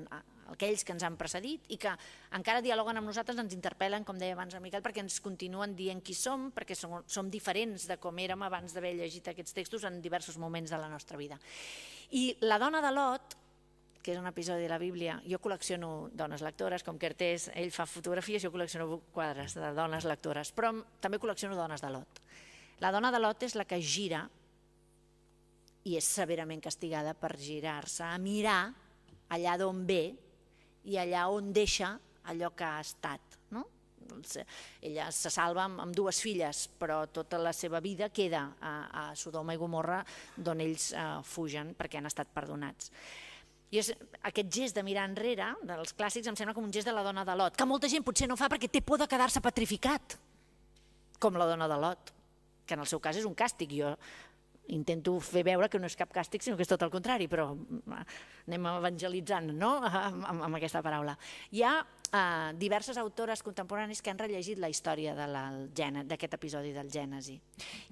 aquells que ens han precedit i que encara dialoguen amb nosaltres, ens interpel·len, com deia abans el Miquel, perquè ens continuen dient qui som, perquè som, som diferents de com érem abans d'haver llegit aquests textos en diversos moments de la nostra vida. I la dona de Lot, que és un episodi de la Bíblia, jo col·lecciono dones lectores, com Kertés, ell fa fotografies, jo col·lecciono quadres de dones lectores, però també col·lecciono dones de Lot. La dona de Lot és la que gira i és severament castigada per girar-se a mirar allà d'on ve i allà on deixa allò que ha estat. No? Doncs, eh, ella se salva amb, dues filles, però tota la seva vida queda a, a Sodoma i Gomorra, d'on ells eh, fugen perquè han estat perdonats. I és, aquest gest de mirar enrere, dels clàssics, em sembla com un gest de la dona de Lot, que molta gent potser no fa perquè té por de quedar-se petrificat, com la dona de Lot, que en el seu cas és un càstig. Jo intento fer veure que no és cap càstig, sinó que és tot el contrari, però mm, anem evangelitzant no? amb, amb aquesta paraula. Hi ha eh, diverses autores contemporanis que han rellegit la història d'aquest episodi del Gènesi.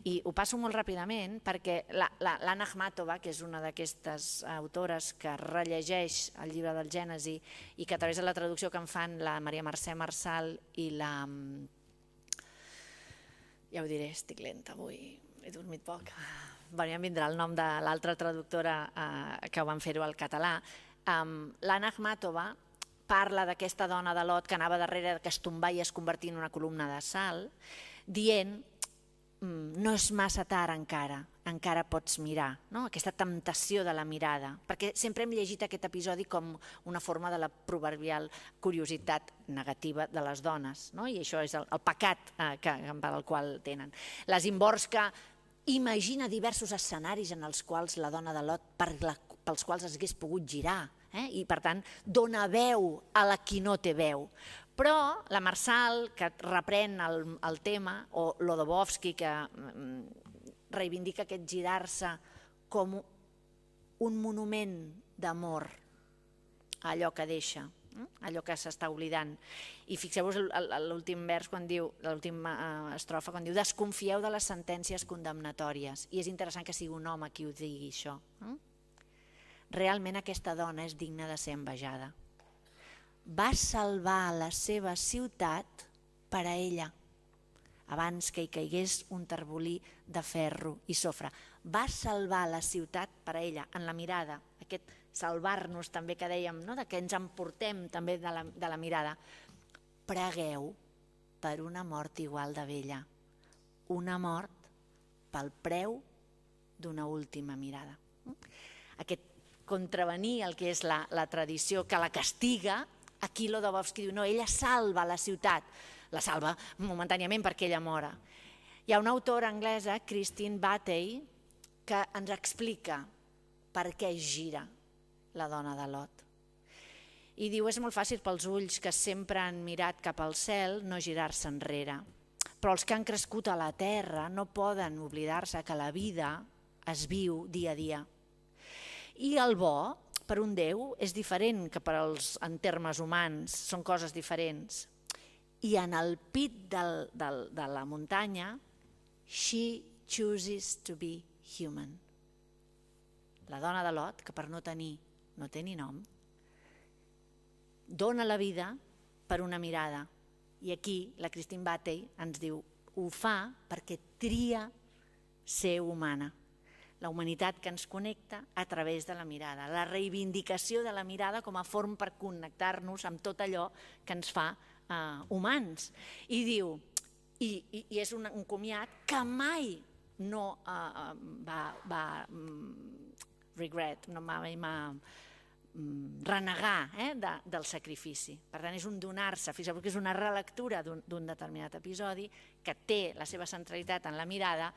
I ho passo molt ràpidament perquè l'Anna la, la, Akhmatova, que és una d'aquestes autores que rellegeix el llibre del Gènesi i que a través de la traducció que en fan la Maria Mercè Marçal i la... Mm, ja ho diré, estic lenta avui, he dormit poc bueno, ja em vindrà el nom de l'altra traductora eh, que van fer-ho al català, um, l'Anna Akhmatova parla d'aquesta dona de Lot que anava darrere que es tombar i es convertia en una columna de sal, dient mm, no és massa tard encara, encara pots mirar, no? aquesta temptació de la mirada, perquè sempre hem llegit aquest episodi com una forma de la proverbial curiositat negativa de les dones, no? i això és el, el pecat eh, que, el qual tenen. Les imbors que imagina diversos escenaris en els quals la dona de Lot, per la, pels quals es hagués pogut girar, eh? i per tant dona veu a la qui no té veu. Però la Marsal, que reprèn el, el tema, o Lodobovsky, que mm, reivindica aquest girar-se com un monument d'amor a allò que deixa, allò que s'està oblidant. I fixeu-vos l'últim vers, quan diu, l'última eh, estrofa, quan diu desconfieu de les sentències condemnatòries. I és interessant que sigui un home qui ho digui això. Realment aquesta dona és digna de ser envejada. Va salvar la seva ciutat per a ella, abans que hi caigués un terbolí de ferro i sofre. Va salvar la ciutat per a ella, en la mirada, aquest salvar-nos també que dèiem, no? de que ens emportem també de la, de la mirada. Pregueu per una mort igual de vella, una mort pel preu d'una última mirada. Aquest contravenir el que és la, la tradició que la castiga, aquí Lodobovsky diu, no, ella salva la ciutat, la salva momentàniament perquè ella mora. Hi ha una autora anglesa, Christine Batey, que ens explica per què gira la dona de Lot. I diu, és molt fàcil pels ulls que sempre han mirat cap al cel no girar-se enrere. Però els que han crescut a la terra no poden oblidar-se que la vida es viu dia a dia. I el bo, per un Déu, és diferent que per als, en termes humans, són coses diferents. I en el pit del, del, de la muntanya, she chooses to be human. La dona de Lot, que per no tenir no té ni nom, dona la vida per una mirada, I aquí la Christine Batey ens diu ho fa perquè tria ser humana. La humanitat que ens connecta a través de la mirada, la reivindicació de la mirada com a forma per connectar-nos amb tot allò que ens fa eh, humans. I diu, i, i, i és un, un comiat que mai no uh, va, va um, regret, no mai Mm, renegar eh, de, del sacrifici. Per tant, és un donar-se, fixeu que és una relectura d'un determinat episodi que té la seva centralitat en la mirada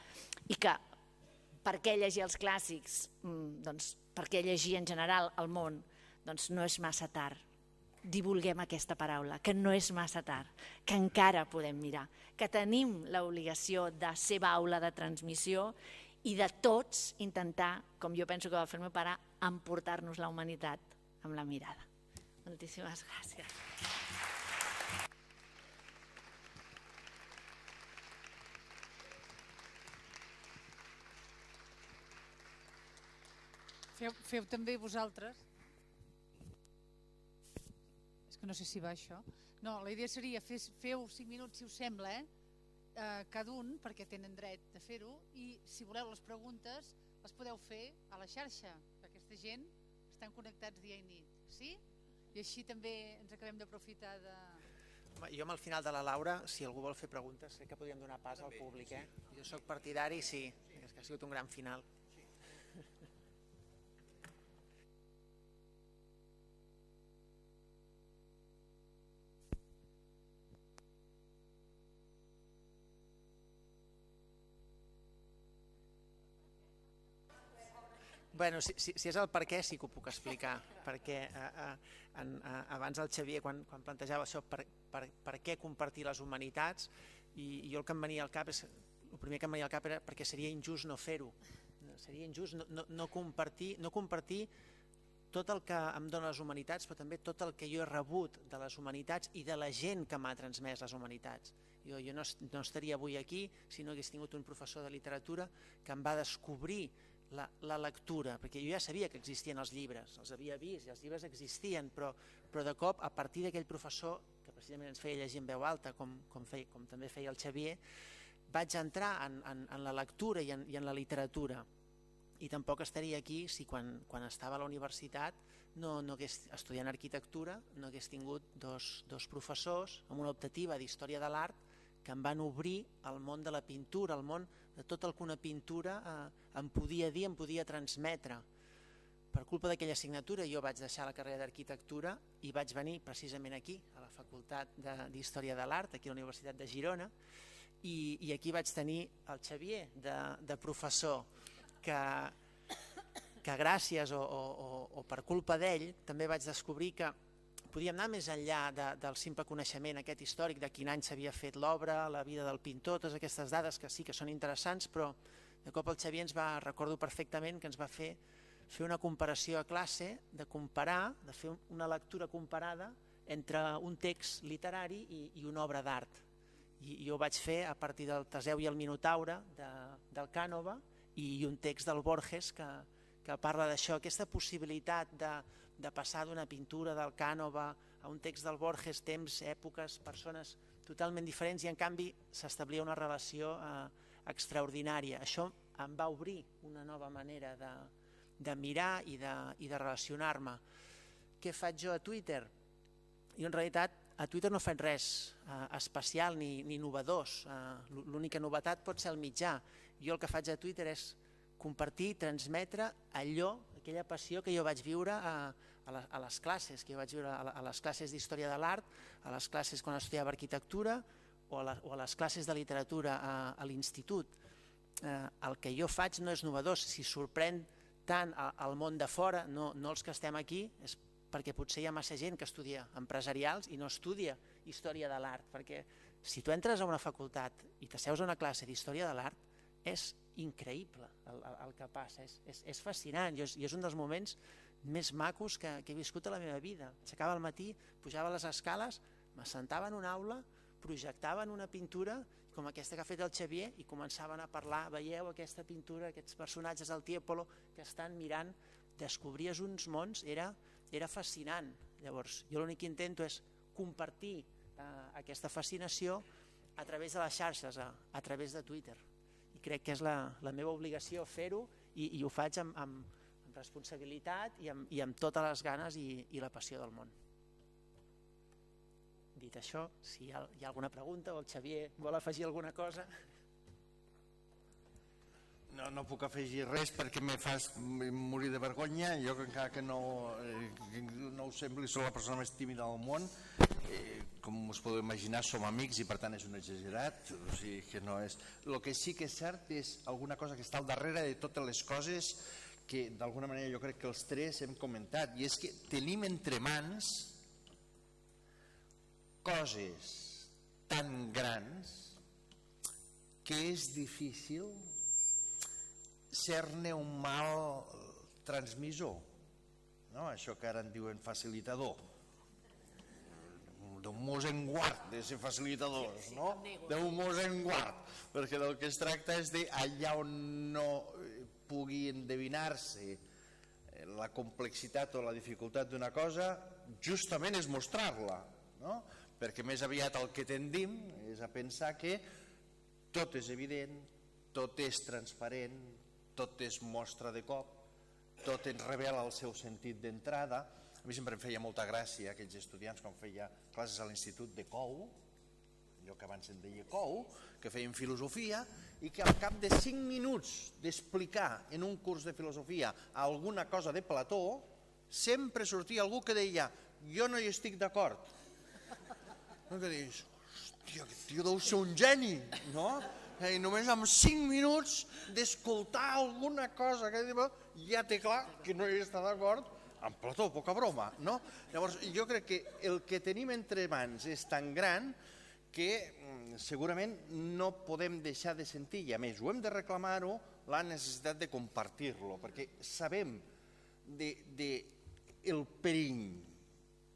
i que per què llegir els clàssics, mm, doncs, per què llegir en general el món, doncs no és massa tard. Divulguem aquesta paraula, que no és massa tard, que encara podem mirar, que tenim l'obligació de ser baula de transmissió i de tots intentar, com jo penso que va fer el meu pare, emportar-nos la humanitat amb la mirada. Moltíssimes gràcies. Feu, feu també vosaltres? És que no sé si va això. No, la idea seria fer, feu 5 minuts, si us sembla, eh? Eh, cada un, perquè tenen dret de fer-ho, i si voleu les preguntes les podeu fer a la xarxa, perquè aquesta gent estan connectats dia i nit, sí? I així també ens acabem d'aprofitar de... Jo amb el final de la Laura, si algú vol fer preguntes, crec que podríem donar pas al públic. Eh? Jo sóc partidari, sí, és que ha sigut un gran final. Bueno, si, si, si és el per què sí que ho puc explicar, perquè eh, eh, en, eh, abans el Xavier quan, quan plantejava això, per, per, per què compartir les humanitats, i, i jo el que em venia al cap és, el primer que em venia al cap era perquè seria injust no fer-ho, seria injust no, no, no, compartir, no compartir tot el que em dona les humanitats, però també tot el que jo he rebut de les humanitats i de la gent que m'ha transmès les humanitats. Jo, jo no, no estaria avui aquí si no hagués tingut un professor de literatura que em va descobrir la, la lectura, perquè jo ja sabia que existien els llibres, els havia vist i els llibres existien, però, però de cop, a partir d'aquell professor, que precisament ens feia llegir en veu alta, com, com, feia, com també feia el Xavier, vaig entrar en, en, en la lectura i en, i en la literatura. I tampoc estaria aquí si quan, quan estava a la universitat no, no hagués estudiant arquitectura, no hagués tingut dos, dos professors amb una optativa d'història de l'art que em van obrir el món de la pintura, el món de tot el que una pintura eh, em podia dir, em podia transmetre. Per culpa d'aquella assignatura jo vaig deixar la carrera d'arquitectura i vaig venir precisament aquí, a la Facultat d'Història de, de l'Art, aquí a la Universitat de Girona, i, i aquí vaig tenir el Xavier de, de professor, que, que gràcies o, o, o per culpa d'ell també vaig descobrir que podíem anar més enllà de, del simple coneixement aquest històric de quin any s'havia fet l'obra, la vida del pintor, totes aquestes dades que sí que són interessants, però de cop el Xavier ens va, recordo perfectament que ens va fer fer una comparació a classe, de comparar, de fer una lectura comparada entre un text literari i, i una obra d'art. I, jo ho vaig fer a partir del Teseu i el Minotaure de, del Cànova i, i un text del Borges que, que parla d'això, aquesta possibilitat de, de passar d'una pintura del Cànova a un text del Borges, temps, èpoques, persones totalment diferents i en canvi s'establia una relació eh, extraordinària. Això em va obrir una nova manera de, de mirar i de, i de relacionar-me. Què faig jo a Twitter? Jo en realitat a Twitter no faig res eh, especial ni, ni novedós. Eh, L'única novetat pot ser el mitjà. Jo el que faig a Twitter és compartir, transmetre allò, aquella passió que jo vaig viure a, a, les classes, que jo vaig viure a, les classes d'història de l'art, a les classes quan estudiava arquitectura o a, la, o a les classes de literatura a, a l'institut. Eh, el que jo faig no és novedós, si sorprèn tant al món de fora, no, no els que estem aquí, és perquè potser hi ha massa gent que estudia empresarials i no estudia història de l'art, perquè si tu entres a una facultat i t'asseus a una classe d'història de l'art, és increïble el, el, el que passa, és, és, és fascinant i és, i és un dels moments més macos que, que he viscut a la meva vida. Aixecava al matí, pujava les escales, m'assentava en una aula, projectaven una pintura com aquesta que ha fet el Xavier i començaven a parlar, veieu aquesta pintura, aquests personatges del Tiepolo que estan mirant, descobries uns mons, era, era fascinant. Llavors, jo l'únic que intento és compartir eh, aquesta fascinació a través de les xarxes, a, a través de Twitter. Crec que és la, la meva obligació fer-ho i, i ho faig amb, amb, amb responsabilitat i amb, i amb totes les ganes i, i la passió del món. Dit això, si hi ha, hi ha alguna pregunta o el Xavier vol afegir alguna cosa... No, no puc afegir res perquè me fas morir de vergonya. Jo, encara que no, eh, no ho sembli, soc la persona més tímida del món. Eh, com us podeu imaginar, som amics i per tant és un exagerat. O sigui que no és... El que sí que és cert és alguna cosa que està al darrere de totes les coses que d'alguna manera jo crec que els tres hem comentat i és que tenim entre mans coses tan grans que és difícil ser-ne un mal transmissor, no? això que ara en diuen facilitador, d'un mos en guard de ser facilitadors, no? d'un mos en guard, perquè del que es tracta és de allà on no pugui endevinar-se la complexitat o la dificultat d'una cosa, justament és mostrar-la, no? perquè més aviat el que tendim és a pensar que tot és evident, tot és transparent, tot és mostra de cop, tot ens revela el seu sentit d'entrada. Mi sempre em feia molta gràcia aquells estudiants quan feia classes a l'institut de COU, allò que abans en deia COU, que feien filosofia i que al cap de 5 minuts d'explicar en un curs de filosofia alguna cosa de Plató, sempre sortia algú que deia jo no hi estic d'acord. No que dius, hòstia, aquest tio deu ser un geni, no? i eh, només amb 5 minuts d'escoltar alguna cosa que ja té clar que no hi està d'acord amb Plató, poca broma, no? Llavors, jo crec que el que tenim entre mans és tan gran que mm, segurament no podem deixar de sentir, i a més ho hem de reclamar-ho, la necessitat de compartir-lo, perquè sabem de, de el perill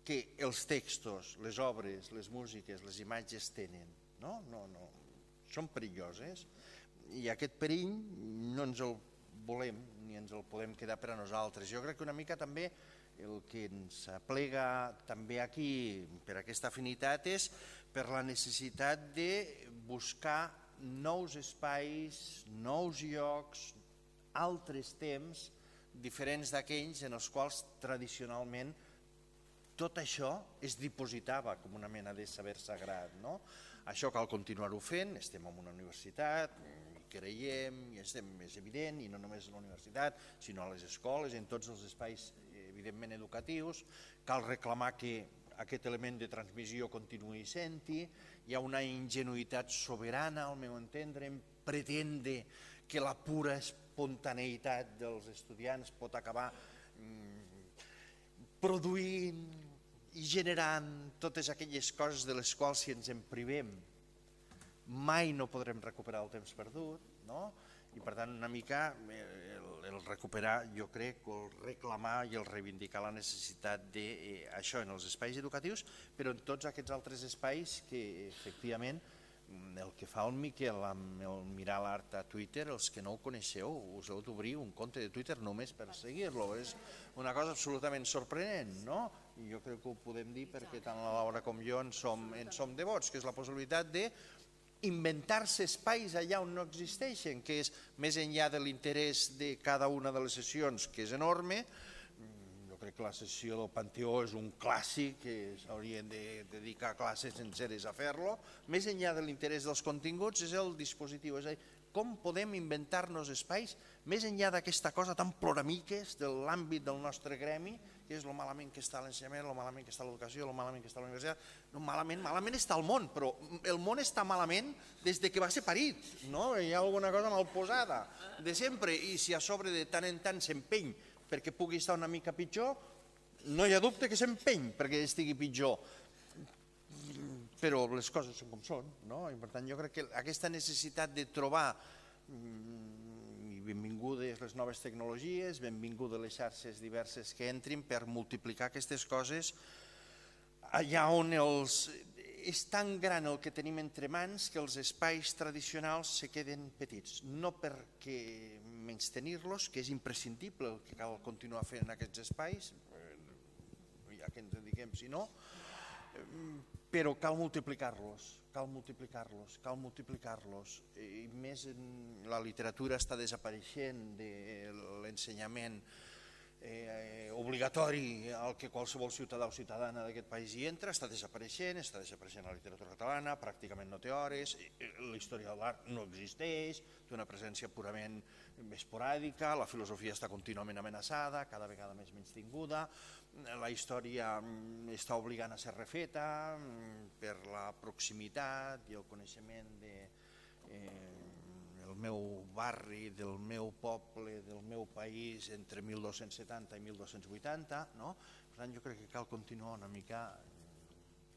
que els textos, les obres, les músiques, les imatges tenen. No, no, no, són perilloses i aquest perill no ens el volem ni ens el podem quedar per a nosaltres. Jo crec que una mica també el que ens aplega també aquí per aquesta afinitat és per la necessitat de buscar nous espais, nous llocs, altres temps diferents d'aquells en els quals tradicionalment tot això es dipositava com una mena de saber sagrat. No? Això cal continuar-ho fent, estem en una universitat, creiem, i estem, és evident, i no només a la universitat, sinó a les escoles, en tots els espais evidentment educatius, cal reclamar que aquest element de transmissió continuï sent-hi, hi ha una ingenuïtat soberana, al meu entendre, en pretendre que la pura espontaneïtat dels estudiants pot acabar mm, produint i generant totes aquelles coses de les quals si ens en privem mai no podrem recuperar el temps perdut, no? i per tant una mica eh, el, el recuperar jo crec, el reclamar i el reivindicar la necessitat d'això eh, en els espais educatius, però en tots aquests altres espais que efectivament Mm, el que fa el Miquel amb el mirar l'art a Twitter, els que no ho coneixeu, us heu d'obrir un compte de Twitter només per seguir-lo. És una cosa absolutament sorprenent, no? I jo crec que ho podem dir perquè tant la Laura com jo en som, en som devots, que és la possibilitat de inventar-se espais allà on no existeixen, que és més enllà de l'interès de cada una de les sessions, que és enorme, crec que la sessió del Panteó és un clàssic que s'haurien de dedicar classes senceres a fer-lo. Més enllà de l'interès dels continguts és el dispositiu, és a dir, com podem inventar-nos espais més enllà d'aquesta cosa tan ploramiques de l'àmbit del nostre gremi, que és lo malament que està l'ensenyament, lo malament que està l'educació, lo malament que està la universitat. No, malament, malament està el món, però el món està malament des de que va ser parit, no? Hi ha alguna cosa mal posada de sempre, i si a sobre de tant en tant s'empeny perquè pugui estar una mica pitjor, no hi ha dubte que s'empeny perquè estigui pitjor, però les coses són com són, no? I per tant jo crec que aquesta necessitat de trobar mm, benvingudes les noves tecnologies, benvingudes les xarxes diverses que entrin per multiplicar aquestes coses. Allà on els, és tan gran el que tenim entre mans que els espais tradicionals se queden petits, no perquè menys tenir-los, que és imprescindible el que cal continuar fent en aquests espais, eh, ja que ens dediquem si no, però cal multiplicar-los, cal multiplicar-los, cal multiplicar-los. I més la literatura està desapareixent de l'ensenyament eh, obligatori al que qualsevol ciutadà o ciutadana d'aquest país hi entra, està desapareixent, està desapareixent la literatura catalana, pràcticament no té hores, la història de l'art no existeix, té una presència purament esporàdica, la filosofia està contínuament amenaçada, cada vegada més menys tinguda, la història mm, està obligant a ser refeta mm, per la proximitat i el coneixement de, eh, del meu barri, del meu poble, del meu país entre 1270 i 1280, no? Per tant, jo crec que cal continuar una mica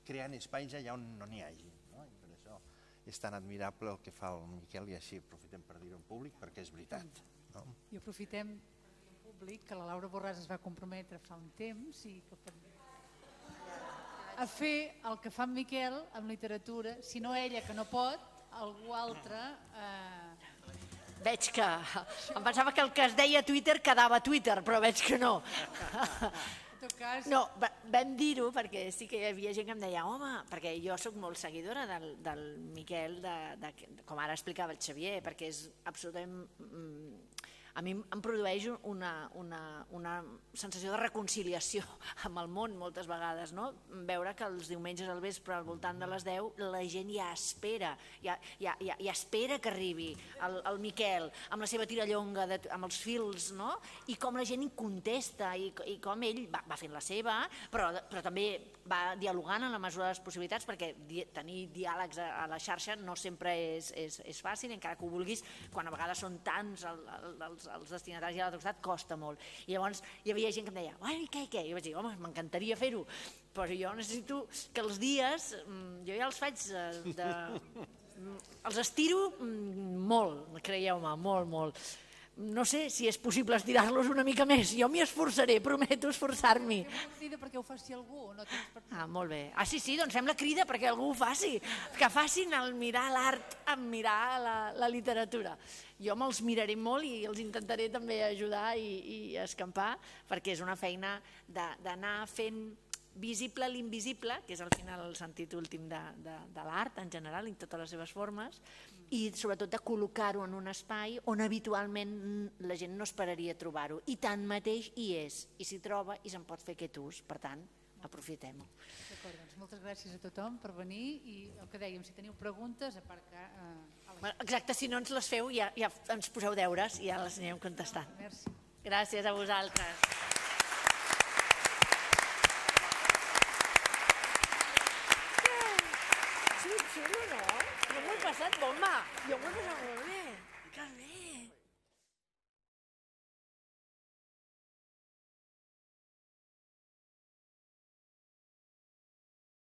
creant espais allà on no n'hi hagi. No? I per això és tan admirable el que fa el Miquel i així aprofitem per dir-ho en públic perquè és veritat. No? I aprofitem públic que la Laura Borràs es va comprometre fa un temps i que a fer el que fa en Miquel amb literatura, si no ella que no pot, algú altre eh, Veig que... Em pensava que el que es deia a Twitter quedava a Twitter, però veig que no. cas... No, va- vam dir-ho perquè sí que hi havia gent que em deia home, perquè jo sóc molt seguidora del, del Miquel, de, de, com ara explicava el Xavier, perquè és absolutament... A mi em produeix una, una, una sensació de reconciliació amb el món moltes vegades, no? Veure que els diumenges al vespre, al voltant de les 10, la gent ja espera, ja, ja, ja, ja espera que arribi el, el Miquel amb la seva tirallonga, de, amb els fils, no? I com la gent hi contesta i, i com ell va, va fent la seva, però, però també va dialogant en la mesura de les possibilitats perquè di, tenir diàlegs a, a la xarxa no sempre és, és, és fàcil, encara que ho vulguis, quan a vegades són tants el, el, els, els destinataris a l'altre costat, costa molt. I llavors hi havia gent que em deia, ai, què, què? I jo vaig dir, home, m'encantaria fer-ho, però jo necessito que els dies, mm, jo ja els faig eh, de... mm, els estiro mm, molt, creieu-me, molt, molt. No sé si és possible estirar-los una mica més. Jo m'hi esforçaré, prometo esforçar-m'hi. Crida perquè ho faci algú, no tens per... Ah, molt bé. Ah, sí, sí, doncs fem la crida perquè algú ho faci. Que facin el mirar l'art amb mirar la, la literatura. Jo me'ls miraré molt i els intentaré també ajudar i, i escampar perquè és una feina d'anar fent visible l'invisible, que és al final el sentit últim de, de, de l'art en general, en totes les seves formes, i sobretot de col·locar-ho en un espai on habitualment la gent no esperaria trobar-ho. I tanmateix hi és, i s'hi troba i se'n pot fer aquest ús. Per tant, aprofitem-ho. D'acord, doncs moltes gràcies a tothom per venir i el que dèiem, si teniu preguntes, a part que... Eh, a la... Exacte, si no ens les feu ja, ja ens poseu deures i ja les anirem contestant. Merci. Gràcies a vosaltres. Sí, xulo, no? Jo m'ho